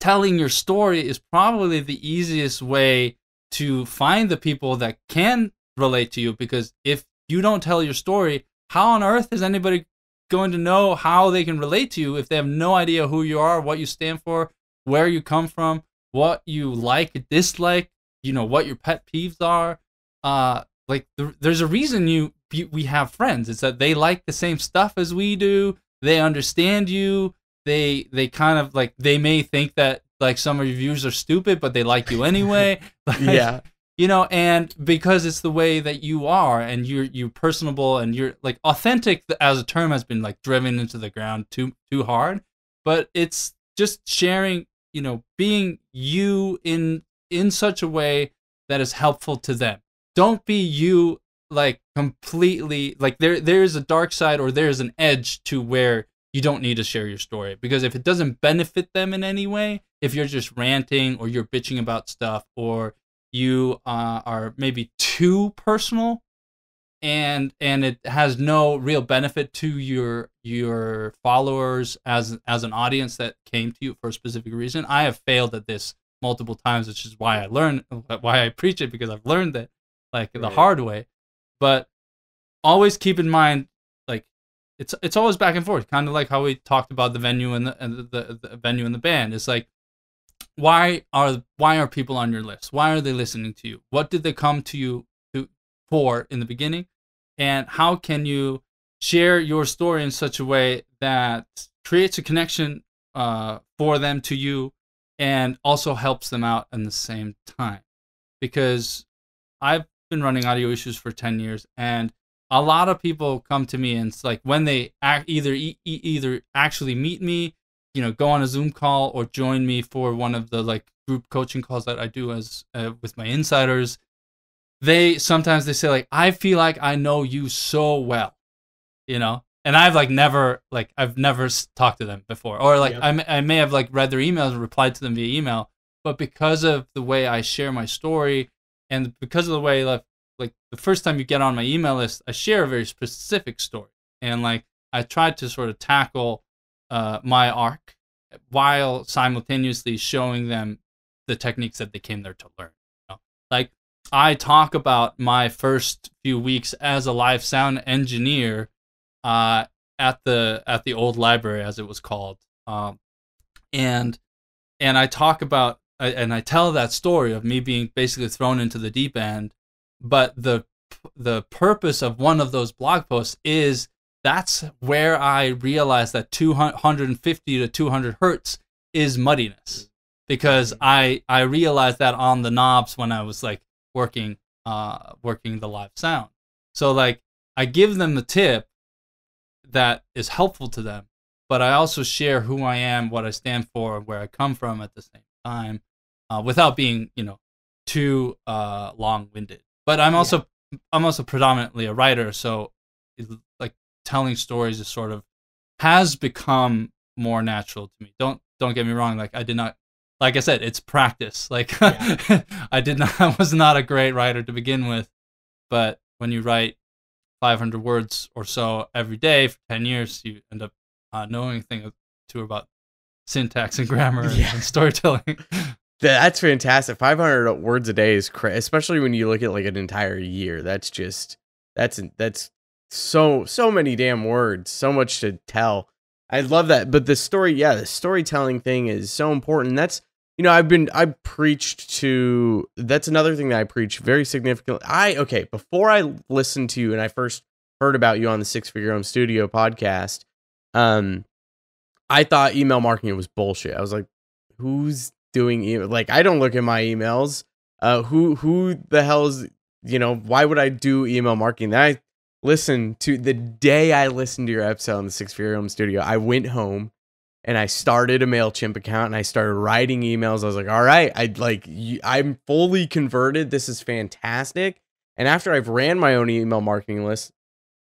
telling your story is probably the easiest way to find the people that can relate to you because if you don't tell your story how on earth is anybody going to know how they can relate to you if they have no idea who you are, what you stand for, where you come from, what you like, dislike, you know, what your pet peeves are. Uh, like th- there's a reason you we have friends. It's that they like the same stuff as we do. They understand you. They they kind of like they may think that like some of your views are stupid, but they like you anyway. [laughs] like, yeah you know and because it's the way that you are and you're you're personable and you're like authentic as a term has been like driven into the ground too too hard but it's just sharing you know being you in in such a way that is helpful to them. Don't be you like completely like there there is a dark side or there is an edge to where you don't need to share your story because if it doesn't benefit them in any way, if you're just ranting or you're bitching about stuff or you uh, are maybe too personal and and it has no real benefit to your your followers as as an audience that came to you for a specific reason. I have failed at this multiple times, which is why I learn [laughs] why I preach it because I've learned it like right. the hard way. But always keep in mind like it's it's always back and forth, kind of like how we talked about the venue and the and the, the, the venue and the band. It's like why are why are people on your list? Why are they listening to you? What did they come to you to for in the beginning? And how can you share your story in such a way that creates a connection uh, for them to you and also helps them out in the same time? Because I've been running audio issues for 10 years and a lot of people come to me and it's like when they act, either e- either actually meet me you know go on a zoom call or join me for one of the like group coaching calls that i do as uh, with my insiders they sometimes they say like i feel like i know you so well you know? And i've like never like i've never talked to them before. Or like yep. I, I may have like read their emails and replied to them via email but because of the way i share my story and because of the way like like the first time you get on my email list i share a very specific story. And like i tried to sort of tackle uh, my arc while simultaneously showing them the techniques that they came there to learn. You know? Like I talk about my first few weeks as a live sound engineer uh, at the at the old library as it was called, um, and and I talk about and I tell that story of me being basically thrown into the deep end, but the the purpose of one of those blog posts is that's where I realized that 250 to 200 hertz is muddiness because mm-hmm. I I realized that on the knobs when I was like working uh working the live sound. So like I give them the tip that is helpful to them, but I also share who I am, what I stand for, and where I come from at the same time, uh, without being you know too uh long-winded. But I'm also yeah. I'm also predominantly a writer, so telling stories is sort of has become more natural to me. Don't don't get me wrong. Like I did not, like I said, it's practice. Like yeah. [laughs] I did not, I was not a great writer to begin with, but when you write 500 words or so every day for 10 years, you end up uh, knowing a thing or two about syntax and grammar yeah. and storytelling. [laughs] That's fantastic. 500 words a day is crazy, especially when you look at like an entire year. That's just that's that's so so many damn words, so much to tell. I love that. But the story, yeah, the storytelling thing is so important. That's you know, I've been I preached to that's another thing that I preach very significantly. I okay, before I listened to you and I first heard about you on the Six Figure Home Studio podcast, um I thought email marketing was bullshit. I was like, who's doing email? Like I don't look at my emails. Uh who who the hell is you know, why would I do email marketing? Then I listen to the day I listened to your episode on the Six Figure Home Studio. I went home and I started a Mailchimp account and I started writing emails. I was like, all right, I like I'm fully converted. This is fantastic. And after I've ran my own email marketing list,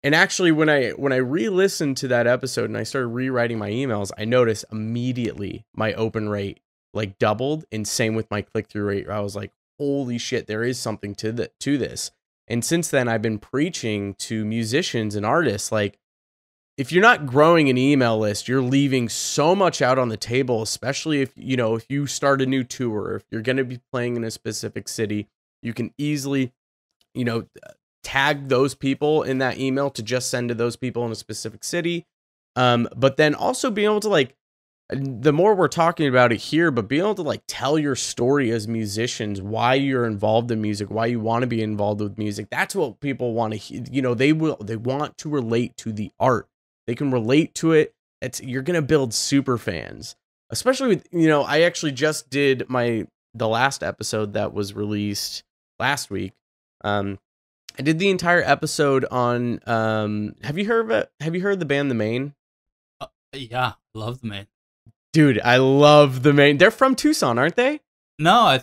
and actually when I when I re-listened to that episode and I started rewriting my emails, I noticed immediately my open rate like doubled and same with my click-through rate. I was like, holy shit, there is something to the to this. And since then, I've been preaching to musicians and artists like, if you're not growing an email list, you're leaving so much out on the table, especially if, you know, if you start a new tour, if you're going to be playing in a specific city, you can easily, you know, tag those people in that email to just send to those people in a specific city. Um, but then also being able to like the more we're talking about it here, but being able to like tell your story as musicians, why you're involved in music, why you want to be involved with music. That's what people want to, you know, they will, they want to relate to the art. They can relate to it. It's, you're going to build super fans, especially with, you know, I actually just did my, the last episode that was released last week. Um, I did the entire episode on, um, have you heard of it? Have you heard the band The Maine? Uh, yeah, love The Maine. Dude, I love the Maine. They're from Tucson, aren't they? No, I,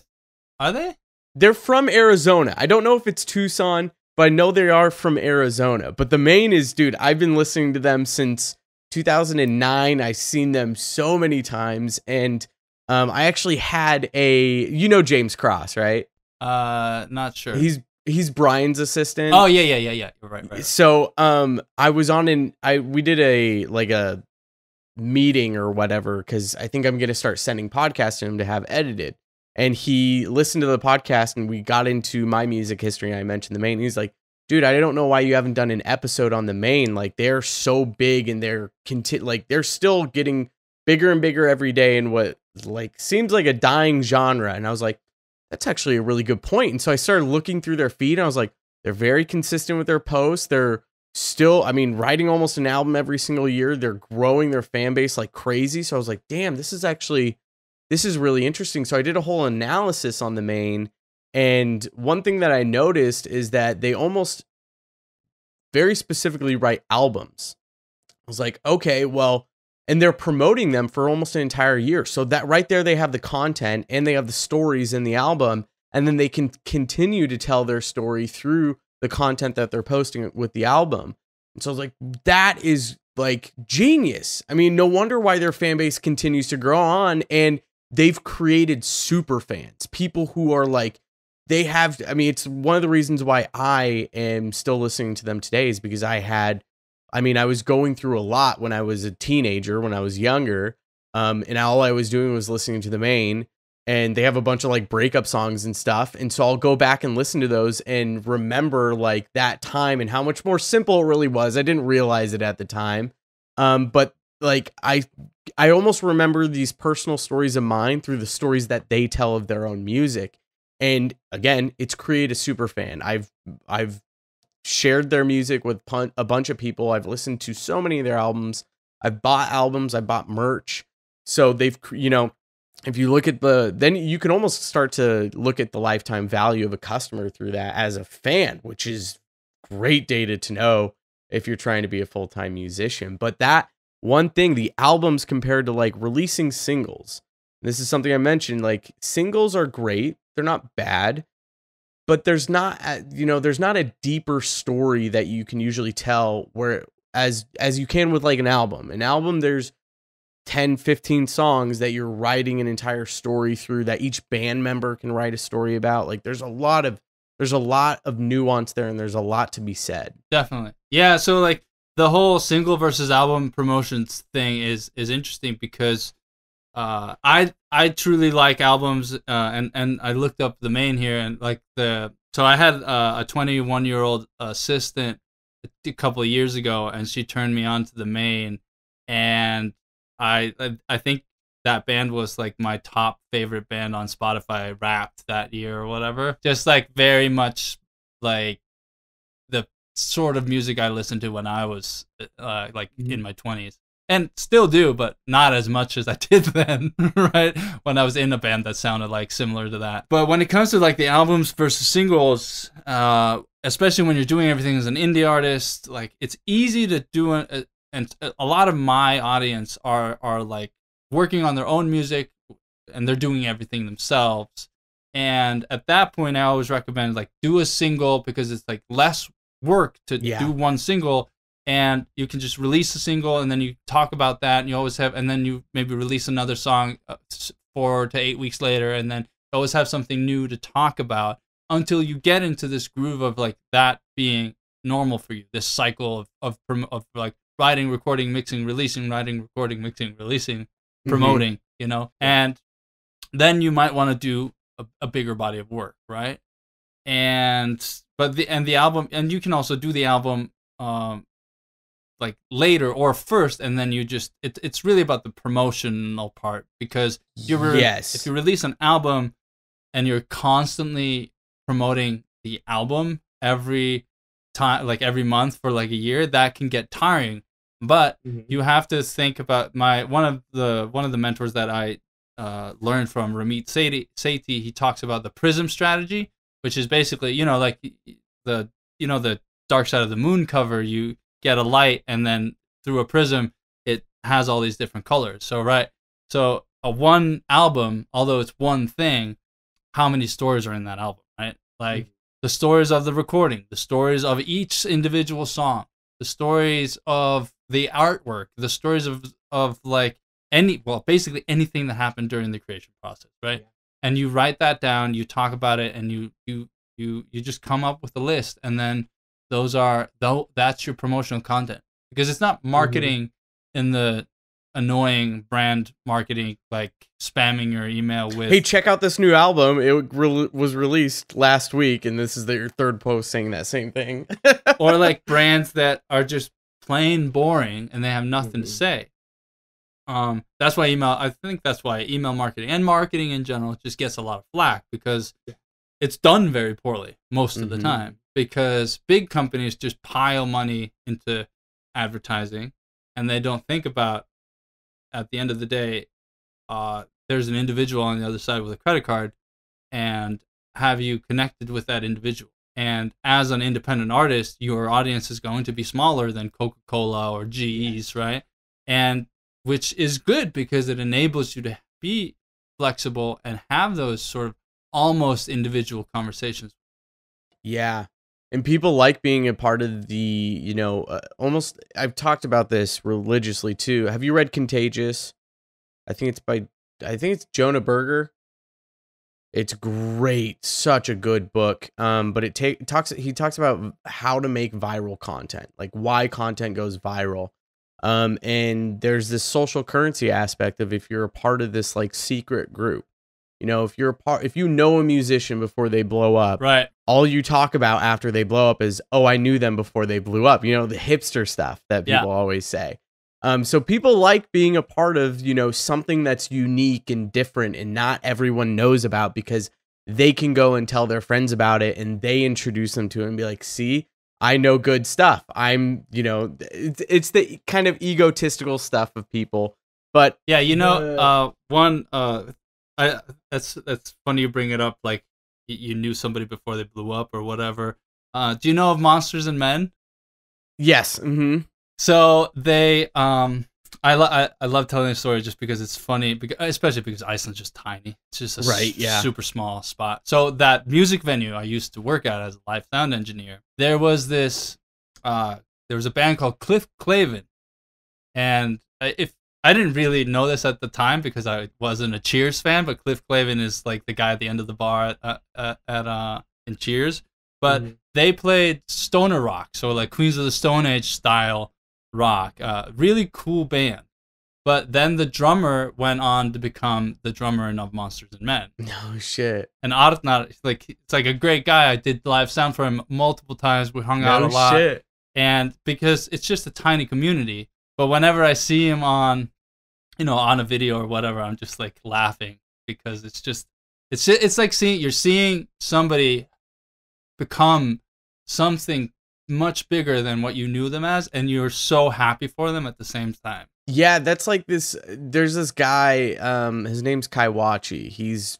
are they? they're from Arizona. I don't know if it's Tucson, but I know they are from Arizona. But the Maine is, dude, I've been listening to them since 2009. I've seen them so many times, and um, I actually had a, you know, James Cross, right? Uh, not sure. He's he's Brian's assistant. oh yeah, yeah, yeah, yeah. You're right, right. So um I was on an I we did a like a meeting or whatever because I think I'm gonna start sending podcasts to him to have edited. And he listened to the podcast and we got into my music history and I mentioned the Maine. He's like, dude, I don't know why you haven't done an episode on the Maine. Like they're so big and they're conti- like they're still getting bigger and bigger every day in what like seems like a dying genre. And I was like, that's actually a really good point. And so I started looking through their feed and I was like, they're very consistent with their posts. They're still, I mean, writing almost an album every single year. They're growing their fan base like crazy. So I was like, damn, this is actually, this is really interesting. So I did a whole analysis on the Maine. And one thing that I noticed is that they almost very specifically write albums. I was like, okay, well, and they're promoting them for almost an entire year. So that right there, they have the content and they have the stories in the album, and then they can continue to tell their story through the content that they're posting with the album. And so I was like, that is like genius. I mean, no wonder why their fan base continues to grow on, and they've created super fans, people who are like. They have, I mean, it's one of the reasons why I am still listening to them today is because I had I mean, I was going through a lot when I was a teenager, when I was younger. Um, and all I was doing was listening to the Maine, and they have a bunch of like breakup songs and stuff. And so I'll go back and listen to those and remember like that time and how much more simple it really was. I didn't realize it at the time. Um, but like I I almost remember these personal stories of mine through the stories that they tell of their own music. And again, it's create a super fan. I've I've shared their music with a bunch of people. I've listened to so many of their albums. I've bought albums, I bought merch. So they've, you know, if you look at the, then you can almost start to look at the lifetime value of a customer through that as a fan, which is great data to know if you're trying to be a full time musician. But that one thing, the albums compared to like releasing singles, this is something I mentioned, like singles are great, they're not bad but there's not you know there's not a deeper story that you can usually tell where as as you can with like an album an album there's 10 15 songs that you're writing an entire story through that each band member can write a story about like there's a lot of there's a lot of nuance there and there's a lot to be said. Definitely. Yeah so like the whole single versus album promotions thing is is interesting because uh, I I truly like albums, uh, and and I looked up the Maine here, and like the so I had uh, a 21 year old assistant a couple of years ago, and she turned me on to the Maine, and I I, I think that band was like my top favorite band on Spotify Wrapped that year or whatever. Just like very much like the sort of music I listened to when I was uh, like mm-hmm. in my 20s and still do, but not as much as I [laughs] did then, right? When I was in a band that sounded like similar to that. But when it comes to like the albums versus singles, uh, especially when you're doing everything as an indie artist, like it's easy to do, a, and a lot of my audience are are like working on their own music, and they're doing everything themselves. And at that point, I always recommend like do a single because it's like less work to yeah. do one single and you can just release a single and then you talk about that and you always have and then you maybe release another song uh, four to eight weeks later and then always have something new to talk about until you get into this groove of like that being normal for you this cycle of of, of like writing recording mixing releasing writing recording mixing releasing mm-hmm. promoting mm-hmm. you know and then you might want to do a, a bigger body of work right and but the and the album and you can also do the album um like later or first and then you just it, it's really about the promotional part because you re- yes if you release an album and you're constantly promoting the album every time like every month for like a year that can get tiring but mm-hmm. you have to think about my one of the one of the mentors that i uh, learned from ramit sethi, sethi he talks about the prism strategy which is basically you know like the you know the dark side of the moon cover you get a light and then through a prism it has all these different colors so right so a one album although it's one thing how many stories are in that album right? like the stories of the recording, the stories of each individual song, the stories of the artwork, the stories of of like any well, basically anything that happened during the creation process, right? And you write that down, you talk about it, and you you you you just come up with a list, and then those are though that's your promotional content. Because it's not mm-hmm. marketing in the annoying brand marketing like spamming your email with Hey, check out this new album. It re- was released last week, and this is the, your third post saying that same thing. [laughs] or like brands that are just plain boring and they have nothing Mhm. to say. Um, that's why email. I think that's why email marketing and marketing in general just gets a lot of flack because it's done very poorly most of the Mhm. time. Because big companies just pile money into advertising, and they don't think about at the end of the day, uh, there's an individual on the other side with a credit card, and have you connected with that individual? And as an independent artist, your audience is going to be smaller than Coca Cola or GE's, right? And which is good because it enables you to be flexible and have those sort of almost individual conversations. Yeah. And people like being a part of the, you know, uh, almost I've talked about this religiously too. Have you read Contagious? I think it's by I think it's Jonah Berger. It's great, such a good book. Um but it take talks he talks about how to make viral content, like why content goes viral. Um and there's this social currency aspect of if you're a part of this like secret group. You know, if you're a part if you know a musician before they blow up, Right. all you talk about after they blow up is, oh, I knew them before they blew up. You know, the hipster stuff that Yeah. people always say. Um, so people like being a part of, you know, something that's unique and different and not everyone knows about because they can go and tell their friends about it and they introduce them to it and be like, see, I know good stuff. I'm, you know, it's, it's the kind of egotistical stuff of people. But Yeah, you know, The- uh, one, uh, I that's that's funny you bring it up. Like you knew somebody before they blew up or whatever. Uh, do you know of Monsters and Men? yes, hmm So they, um, I, lo- I I love telling the story just because it's funny, because, especially because Iceland's just tiny. It's just a Right, yeah. super small spot. So that music venue I used to work at as a live sound engineer, there was this, uh, there was a band called Cliff Clavin, and if I didn't really know this at the time because I wasn't a Cheers fan, but Cliff Clavin is like the guy at the end of the bar at at, at uh in Cheers, but Mhm. they played stoner rock, so like Queens of the Stone Age style rock. Uh, really cool band. But then the drummer went on to become the drummer in Of Monsters and Men. [laughs] no shit. And Aratnat, like it's like a great guy. I did live sound for him multiple times. We hung out a lot shit. and because it's just a tiny community but whenever i see him on you know on a video or whatever i'm just like laughing because it's just it's it's like seeing you're seeing somebody become something much bigger than what you knew them as and you're so happy for them at the same time Yeah, that's like this. There's this guy. Um, his name's Kai Wachi. He's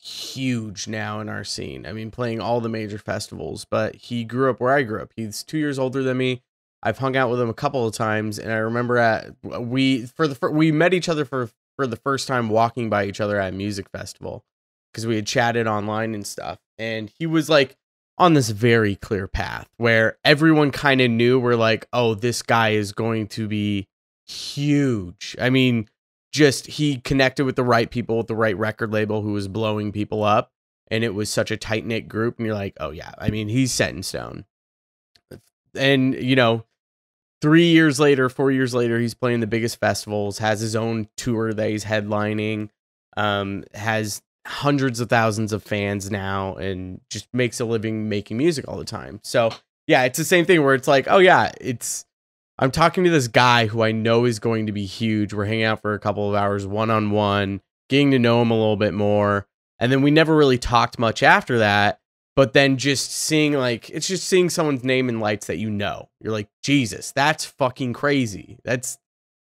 huge now in our scene. I mean, playing all the major festivals. But he grew up where I grew up. He's two years older than me. I've hung out with him a couple of times, and I remember at we for the we met each other for for the first time walking by each other at a music festival because we had chatted online and stuff. And he was like on this very clear path where everyone kind of knew we're like, oh, this guy is going to be huge. I mean, just he connected with the right people with the right record label who was blowing people up. And it was such a tight knit group. And you're like, oh, yeah. I mean, he's set in stone. And, you know, three years later, four years later, he's playing the biggest festivals, has his own tour that he's headlining, um, has hundreds of thousands of fans now, and just makes a living making music all the time. So, yeah, it's the same thing where it's like, oh, yeah, it's I'm talking to this guy who I know is going to be huge. We're hanging out for a couple of hours one on one, getting to know him a little bit more. And then we never really talked much after that. But then just seeing like it's just seeing someone's name in lights that you know. You're like, Jesus, that's fucking crazy. That's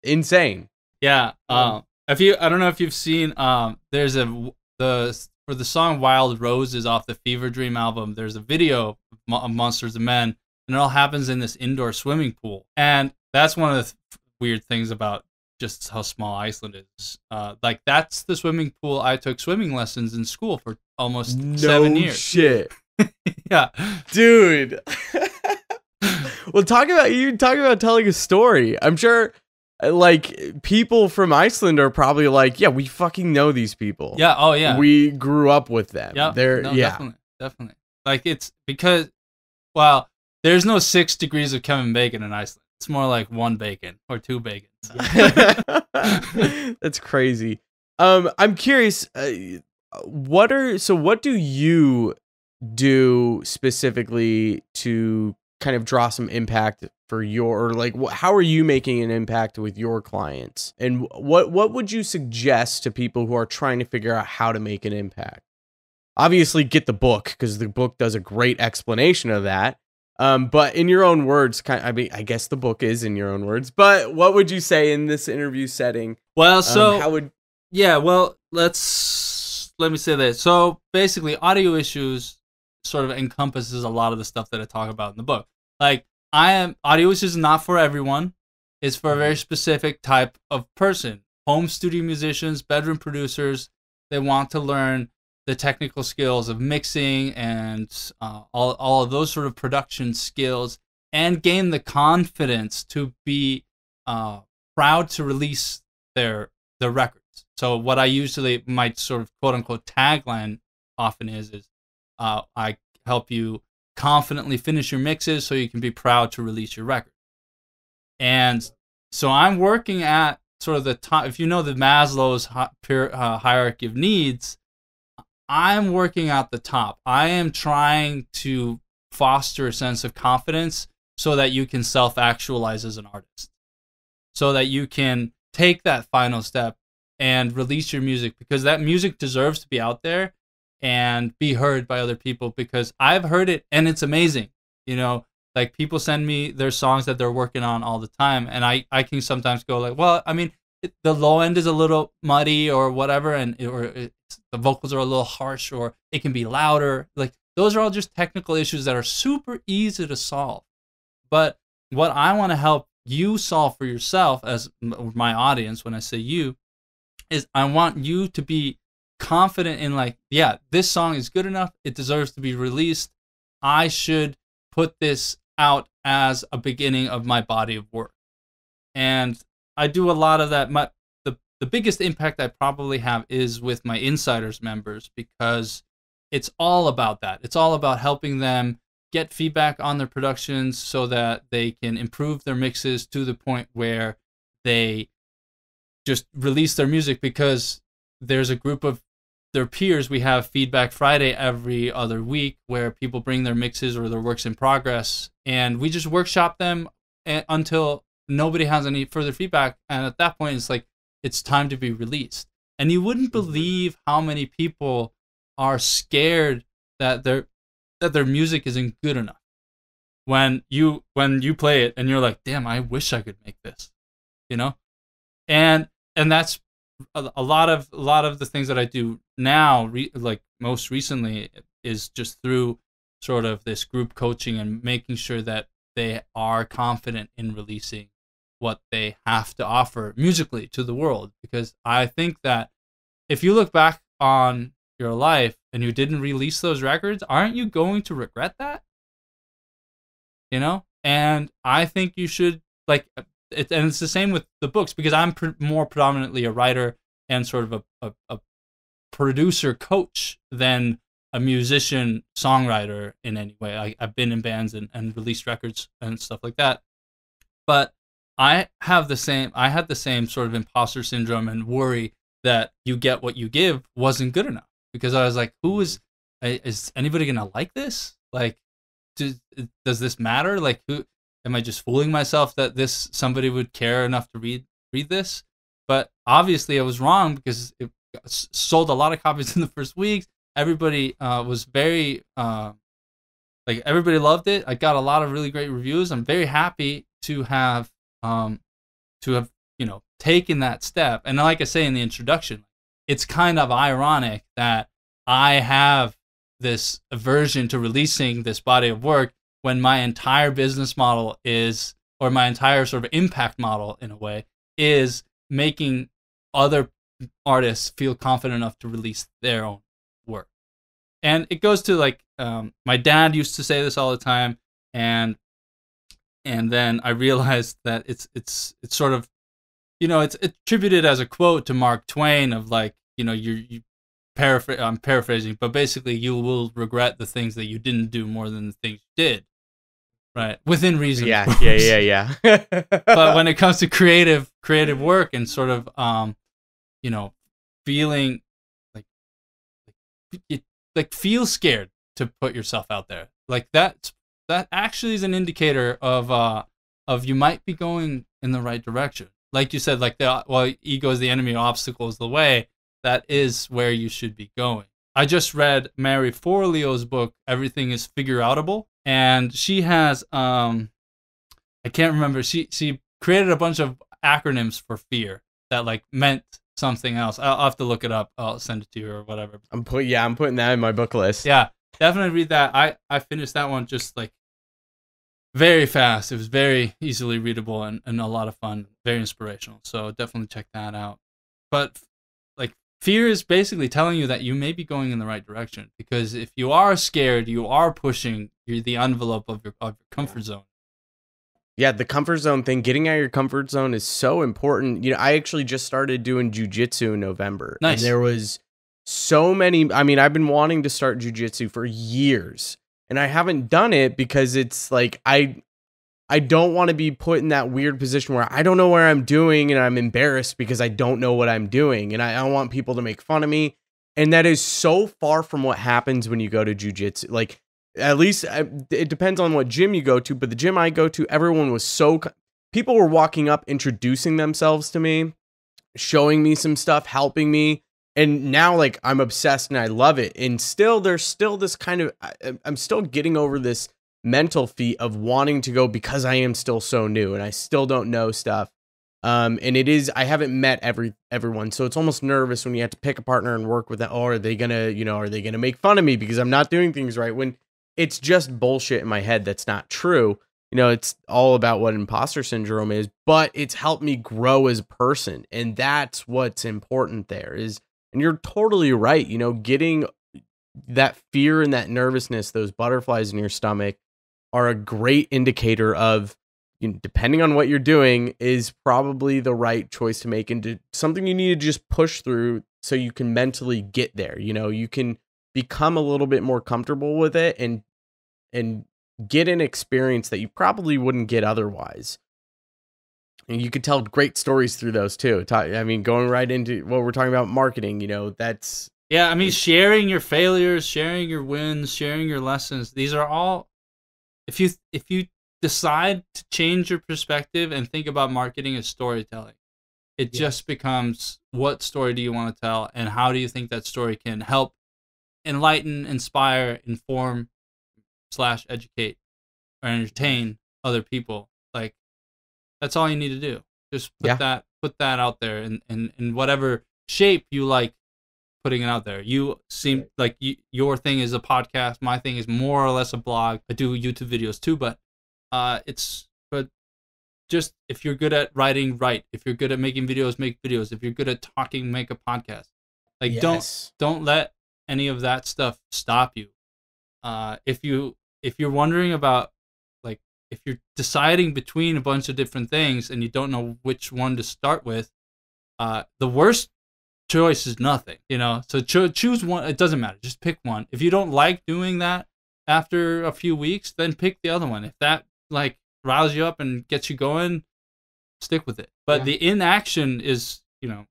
insane. yeah Um, um if you i don't know if you've seen um there's a the for the song wild roses off the fever dream album there's a video of Mo- of monsters and men and it all happens in this indoor swimming pool and that's one of the th- weird things about just how small iceland is uh like that's the swimming pool i took swimming lessons in school for almost seven years shit. [laughs] yeah, dude. [laughs] [laughs] well, talk about you talk about telling a story. I'm sure like people from Iceland are probably like, yeah, we fucking know these people. Yeah. Oh yeah. We grew up with them. Yeah. They're no, yeah. Definitely. Definitely. Like it's because, well, there's no six degrees of Kevin Bacon in Iceland. It's more like one bacon or two bacons. [laughs] That's crazy. Um, I'm curious. Uh, what are so? What do you do specifically to kind of draw some impact for your or like wh- how are you making an impact with your clients? And what what would you suggest to people who are trying to figure out how to make an impact? Obviously get the book because the book does a great explanation of that. Um, but in your own words kind i mean i guess the book is in your own words but what would you say in this interview setting? Well, Um, so how would Yeah, well, let's let me say that. So basically, audio issues sort of encompasses a lot of the stuff that I talk about in the book. Like, I am audio is not for everyone. It's for a very specific type of person. Home studio musicians, bedroom producers, they want to learn the technical skills of mixing and uh, all, all of those sort of production skills and gain the confidence to be uh, proud to release their their records. So what I usually my sort of quote unquote tagline often is is uh, I help you confidently finish your mixes so you can be proud to release your record. And so I'm working at sort of the top. If you know the Maslow's uh, hierarchy of needs, I'm working at the top. I am trying to foster a sense of confidence so that you can self actualize as an artist, so that you can take that final step and release your music because that music deserves to be out there and be heard by other people because I've heard it and it's amazing. You know, like people send me their songs that they're working on all the time and I I can sometimes go like, well, I mean, it, the low end is a little muddy or whatever and or it's, the vocals are a little harsh or it can be louder. Like those are all just technical issues that are super easy to solve. But what I want to help you solve for yourself as my audience when I say you is I want you to be confident in like yeah this song is good enough. It deserves to be released. I should put this out as a beginning of my body of work. And I do a lot of that. My the the biggest impact I probably have is with my insiders members because it's all about that. It's all about helping them get feedback on their productions so that they can improve their mixes to the point where they just release their music because there's a group of their peers we have feedback friday every other week where people bring their mixes or their works in progress. And we just workshop them eh, until nobody has any further feedback. And at that point it's like it's time to be released. And you wouldn't mm-hmm. believe how many people are scared that their that their music isn't good enough. When you when you play it and you're like damn i wish i could make this you know? And and that's a, lot of a lot of the things that i do now re, like most recently is just through sort of this group coaching and making sure that they are confident in releasing what they have to offer musically to the world. Because i think that if you look back on your life and you didn't release those records aren't you going to regret that? You know? And i think you should like it, and it's the same with the books because i'm more predominantly a writer and sort of a, a, a producer coach than a musician songwriter in any way. I, i've been in bands and, and released records and stuff like that. But i have the same i had the same sort of imposter syndrome and worry that you get what you give wasn't good enough because i was like who is is anybody gonna like this? Like does, does this matter? Like who am i just fooling myself that this somebody would care enough to read read this? But obviously i was wrong because it sold a lot of copies [laughs] in the first weeks. Everybody uh, was very uh, like everybody loved it. I got a lot of really great reviews. I'm very happy to have um to have you know taken that step. And like i say in the introduction it's kind of ironic that i have this aversion to releasing this body of work when my entire business model is or my entire sort of impact model in a way is making other artists feel confident enough to release their own work and it goes to like um, my dad used to say this all the time, and and then I realized that it's it's it's sort of, you know, it's attributed as a quote to Mark Twain of like, you know, you you paraphrase. I'm paraphrasing, but basically, you will regret the things that you didn't do more than the things you did. Right, within reason. Yeah, yeah, yeah, yeah. [laughs] but when it comes to creative creative work and sort of um, you know, feeling like like, like feel scared to put yourself out there. Like that that actually is an indicator of uh of you might be going in the right direction. Like you said, like the well, ego is the enemy, obstacle is the way. That is where you should be going. I just read Marie Forleo's book, Everything is Figureoutable and she has um I can't remember she she created a bunch of acronyms for fear that like meant something else. I'll, I'll have to look it up. I'll send it to you or whatever. I'm put yeah, I'm putting that in my book list. Yeah, definitely read that. I I finished that one just like very fast. It was very easily readable and, and a lot of fun, very inspirational. So definitely check that out. But like fear is basically telling you that you may be going in the right direction because if you are scared, you are pushing the envelope of your, of your comfort zone. Yeah, the comfort zone thing, getting out of your comfort zone is so important. You know, I actually just started doing jujitsu in November. Nice. And there was so many. I mean, I've been wanting to start jujitsu for years, and I haven't done it because it's like I I don't want to be put in that weird position where I don't know where I'm doing and I'm embarrassed because I don't know what I'm doing. And I, I don't want people to make fun of me. And that is so far from what happens when you go to jujitsu. Like, at least uh, it depends on what gym you go to, but the gym I go to, everyone was so. People were walking up, introducing themselves to me, showing me some stuff, helping me. And now, like, I'm obsessed and I love it. And still, there's still this kind of. I'm still getting over this mental feat of wanting to go because I am still so new and I still don't know stuff. Um, and it is I haven't met every everyone, so it's almost nervous when you have to pick a partner and work with them. Oh, are they gonna, you know, are they gonna make fun of me because I'm not doing things right? When it's just bullshit in my head that's not true. You know, it's all about what imposter syndrome is, but it's helped me grow as a person, and that's what's important. There is, and you're totally right. You know, getting that fear and that nervousness, those butterflies in your stomach, are a great indicator of you know, depending on what you're doing is probably the right choice to make and something you need to just push through so you can mentally get there you know you can become a little bit more comfortable with it and and get an experience that you probably wouldn't get otherwise and you could tell great stories through those too i mean going right into what we're talking about marketing you know that's yeah i mean sharing your failures sharing your wins sharing your lessons these are all if you if you decide to change your perspective and think about marketing as storytelling it yeah. just becomes what story do you want to tell and how do you think that story can help enlighten inspire inform slash educate or entertain other people like that's all you need to do just put yeah. that put that out there in, in in whatever shape you like putting it out there. You seem like you, your thing is a podcast. My thing is more or less a blog. I do YouTube videos too, but uh, it's but just if you're good at writing, write. If you're good at making videos, make videos. If you're good at talking, make a podcast. Like yes. don't don't let any of that stuff stop you. Uh, if you if you're wondering about like if you're deciding between a bunch of different things and you don't know which one to start with, uh, the worst choice is nothing, you know. So cho- choose one. It doesn't matter. Just pick one. If you don't like doing that after a few weeks, then pick the other one. If that like riles you up and gets you going, stick with it. But yeah. the inaction is, you know,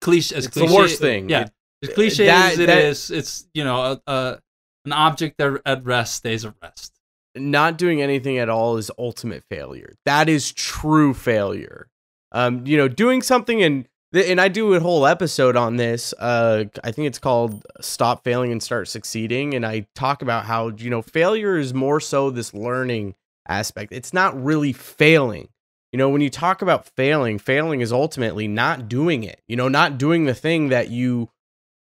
cliche. As it's cliche, the worst thing. Yeah, it, as cliche that, as it that, is, it's you know a, a an object that at rest stays at rest. Not doing anything at all is ultimate failure. That is true failure. Um, you know, doing something and and I do a whole episode on this. Uh, I think it's called "Stop Failing and Start Succeeding," and I talk about how you know failure is more so this learning aspect. It's not really failing. You know, when you talk about failing, failing is ultimately not doing it. You know, not doing the thing that you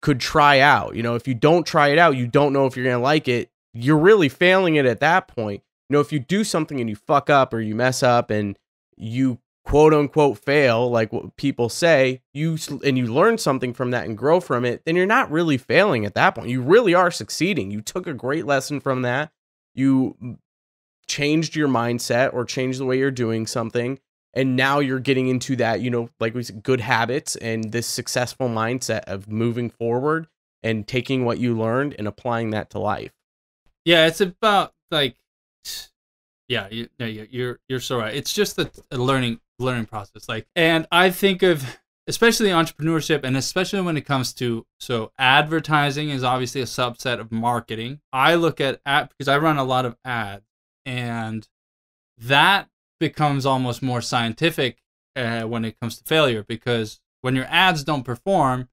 could try out. You know, if you don't try it out, you don't know if you're gonna like it. You're really failing it at that point. You know, if you do something and you fuck up or you mess up and you quote unquote fail, like what people say, you and you learn something from that and grow from it, then you're not really failing at that point. You really are succeeding. You took a great lesson from that. You changed your mindset or changed the way you're doing something. And now you're getting into that, you know, like we said, good habits and this successful mindset of moving forward and taking what you learned and applying that to life. Yeah, it's about like yeah, you, no, you're you're so right. It's just a learning learning process. Like, and I think of especially entrepreneurship, and especially when it comes to so advertising is obviously a subset of marketing. I look at ad because I run a lot of ads, and that becomes almost more scientific uh, when it comes to failure because when your ads don't perform,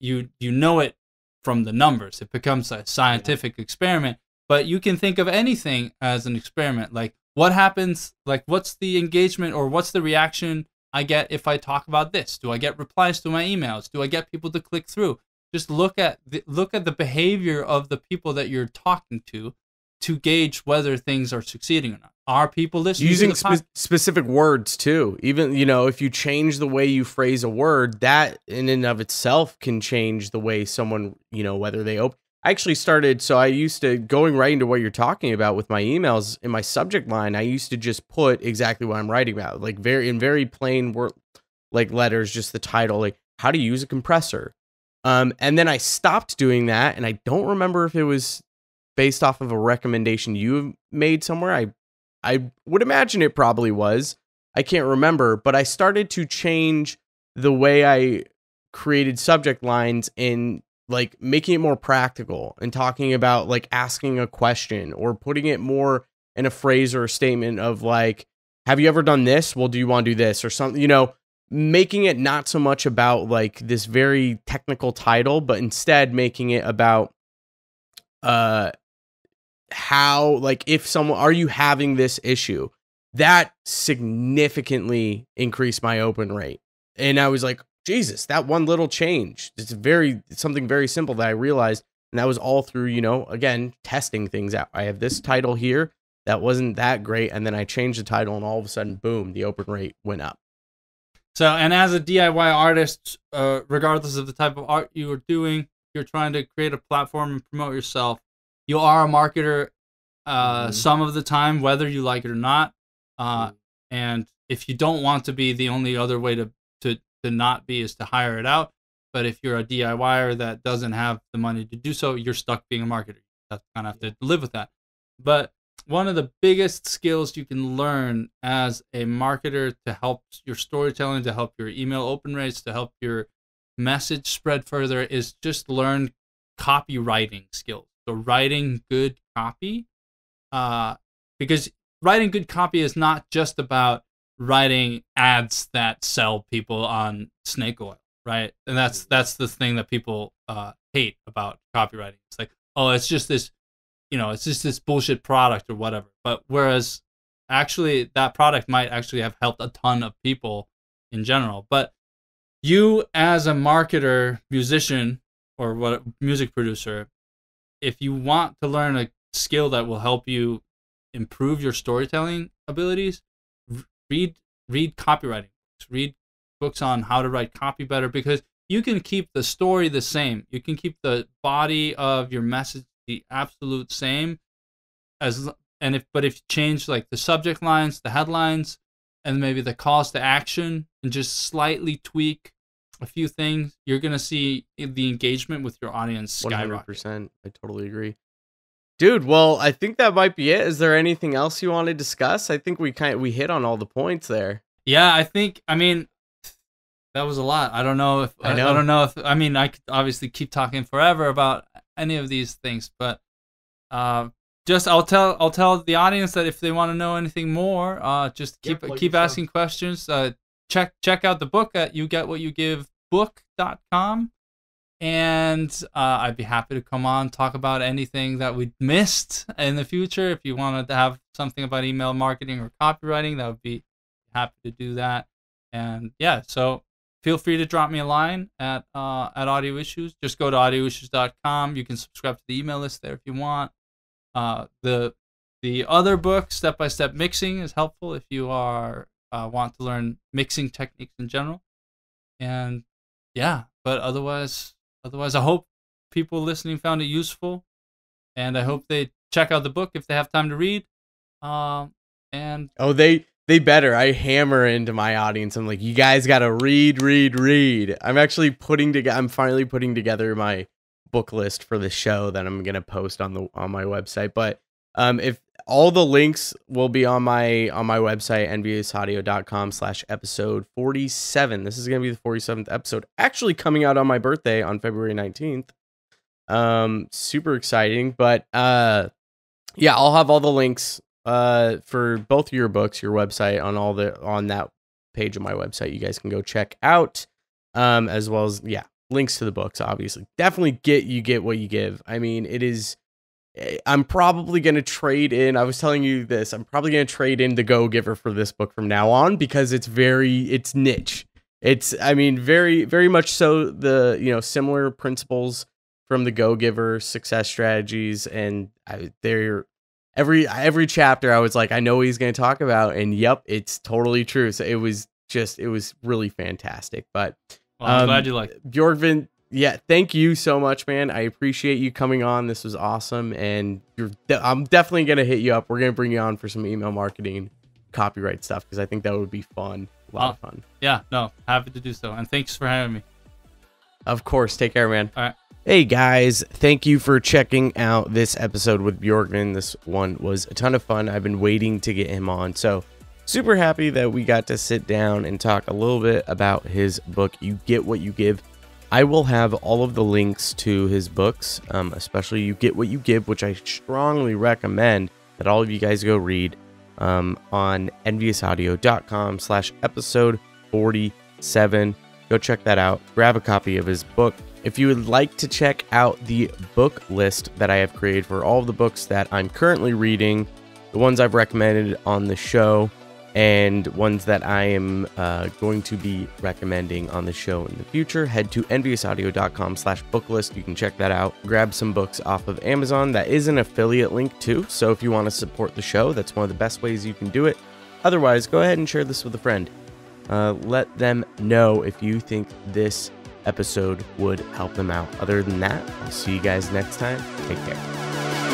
you you know it from the numbers. It becomes a scientific experiment. But you can think of anything as an experiment. Like what happens like what's the engagement or what's the reaction i get if i talk about this? Do i get replies to my emails? Do i get people to click through? Just look at the, look at the behavior of the people that you're talking to to gauge whether things are succeeding or not. Are people listening using spe- specific words too. Even you know if you change the way you phrase a word that in and of itself can change the way someone you know whether they open I actually started so I used to going right into what you're talking about with my emails in my subject line I used to just put exactly what I'm writing about like very in very plain word like letters just the title like how to use a compressor. Um and then I stopped doing that and I don't remember if it was based off of a recommendation you made somewhere I I would imagine it probably was. I can't remember but I started to change the way I created subject lines in like making it more practical and talking about like asking a question or putting it more in a phrase or a statement of like have you ever done this? Well do you want to do this? or something you know making it not so much about like this very technical title but instead making it about uh how like if someone are you having this issue that significantly increased my open rate and i was like Jesus, that one little change. It's very it's something very simple that I realized, and that was all through, you know, again, testing things out. I have this title here that wasn't that great, and then I changed the title, and all of a sudden, boom, the open rate went up. So, and as a DIY artist, uh, regardless of the type of art you are doing, you're trying to create a platform and promote yourself. You are a marketer uh, mm-hmm. some of the time, whether you like it or not. Uh, mm-hmm. And if you don't want to be, the only other way to to not be is to hire it out. But if you're a DIYer that doesn't have the money to do so, you're stuck being a marketer. You kind of have to live with that. But one of the biggest skills you can learn as a marketer to help your storytelling, to help your email open rates, to help your message spread further is just learn copywriting skills. So writing good copy, uh, because writing good copy is not just about writing ads that sell people on snake oil, right? And that's that's the thing that people uh, hate about copywriting. It's like, oh, it's just this, you know, it's just this bullshit product or whatever. But whereas actually that product might actually have helped a ton of people in general. But you as a marketer, musician, or what music producer, if you want to learn a skill that will help you improve your storytelling abilities, read read copywriting books, read books on how to write copy better because you can keep the story the same. You can keep the body of your message the absolute same as and if but if you change like the subject lines, the headlines, and maybe the calls to action and just slightly tweak a few things, you're gonna see the engagement with your audience skyrocket. 100%. I totally agree. Dude, well, I think that might be it. Is there anything else you want to discuss? I think we kind of, we hit on all the points there. Yeah, I think I mean that was a lot. I don't know if I, know. I, I don't know if I mean I could obviously keep talking forever about any of these things, but uh, just I'll tell I'll tell the audience that if they want to know anything more, uh, just keep yeah, keep asking questions. Uh, check check out the book at you book.com and uh, I'd be happy to come on talk about anything that we missed in the future. If you wanted to have something about email marketing or copywriting, that would be happy to do that. And yeah, so feel free to drop me a line at uh, at Audio Issues. Just go to audioissues.com. You can subscribe to the email list there if you want. Uh, the the other book, Step by Step Mixing, is helpful if you are uh, want to learn mixing techniques in general. And yeah, but otherwise, otherwise, I hope people listening found it useful, and I hope they check out the book if they have time to read. Um, and oh, they they better. I hammer into my audience. I'm like, you guys got to read, read, read. I'm actually putting together. I'm finally putting together my book list for the show that I'm gonna post on the on my website. But um, if all the links will be on my on my website enviousaudio.com slash episode 47 this is going to be the 47th episode actually coming out on my birthday on february 19th um super exciting but uh yeah i'll have all the links uh for both your books your website on all the on that page of my website. You guys can go check out um as well as yeah links to the books obviously. Definitely get you get what you give. I mean it is i'm probably going to trade in i was telling you this i'm probably going to trade in the go giver for this book from now on because it's very it's niche it's i mean very very much so the you know similar principles from the go giver success strategies and I, they're every every chapter i was like i know what he's going to talk about and yep it's totally true so it was just it was really fantastic but well, I'm Um, glad you like it. Bjorgvin, yeah, thank you so much, man. I appreciate you coming on. This was awesome, and you're. De- I'm definitely gonna hit you up. We're gonna bring you on for some email marketing, copyright stuff because I think that would be fun. A lot of fun. Yeah, no, happy to do so. And thanks for having me. Of course. Take care, man. All right. Hey guys, thank you for checking out this episode with Bjorgvin. This one was a ton of fun. I've been waiting to get him on. So, super happy that we got to sit down and talk a little bit about his book, You Get What You Give. I will have all of the links to his books, um, especially You Get What You Give, which I strongly recommend that all of you guys go read um, on enviousaudio.com slash episode 47. Go check that out. Grab a copy of his book. If you would like to check out the book list that I have created for all of the books that I'm currently reading, the ones I've recommended on the show, and ones that I am uh, going to be recommending on the show in the future, head to enviousaudio.com slash booklist. You can check that out. Grab some books off of Amazon. That is an affiliate link too. So if you want to support the show, that's one of the best ways you can do it. Otherwise, go ahead and share this with a friend. Uh, let them know if you think this episode would help them out. Other than that, I'll see you guys next time. Take care.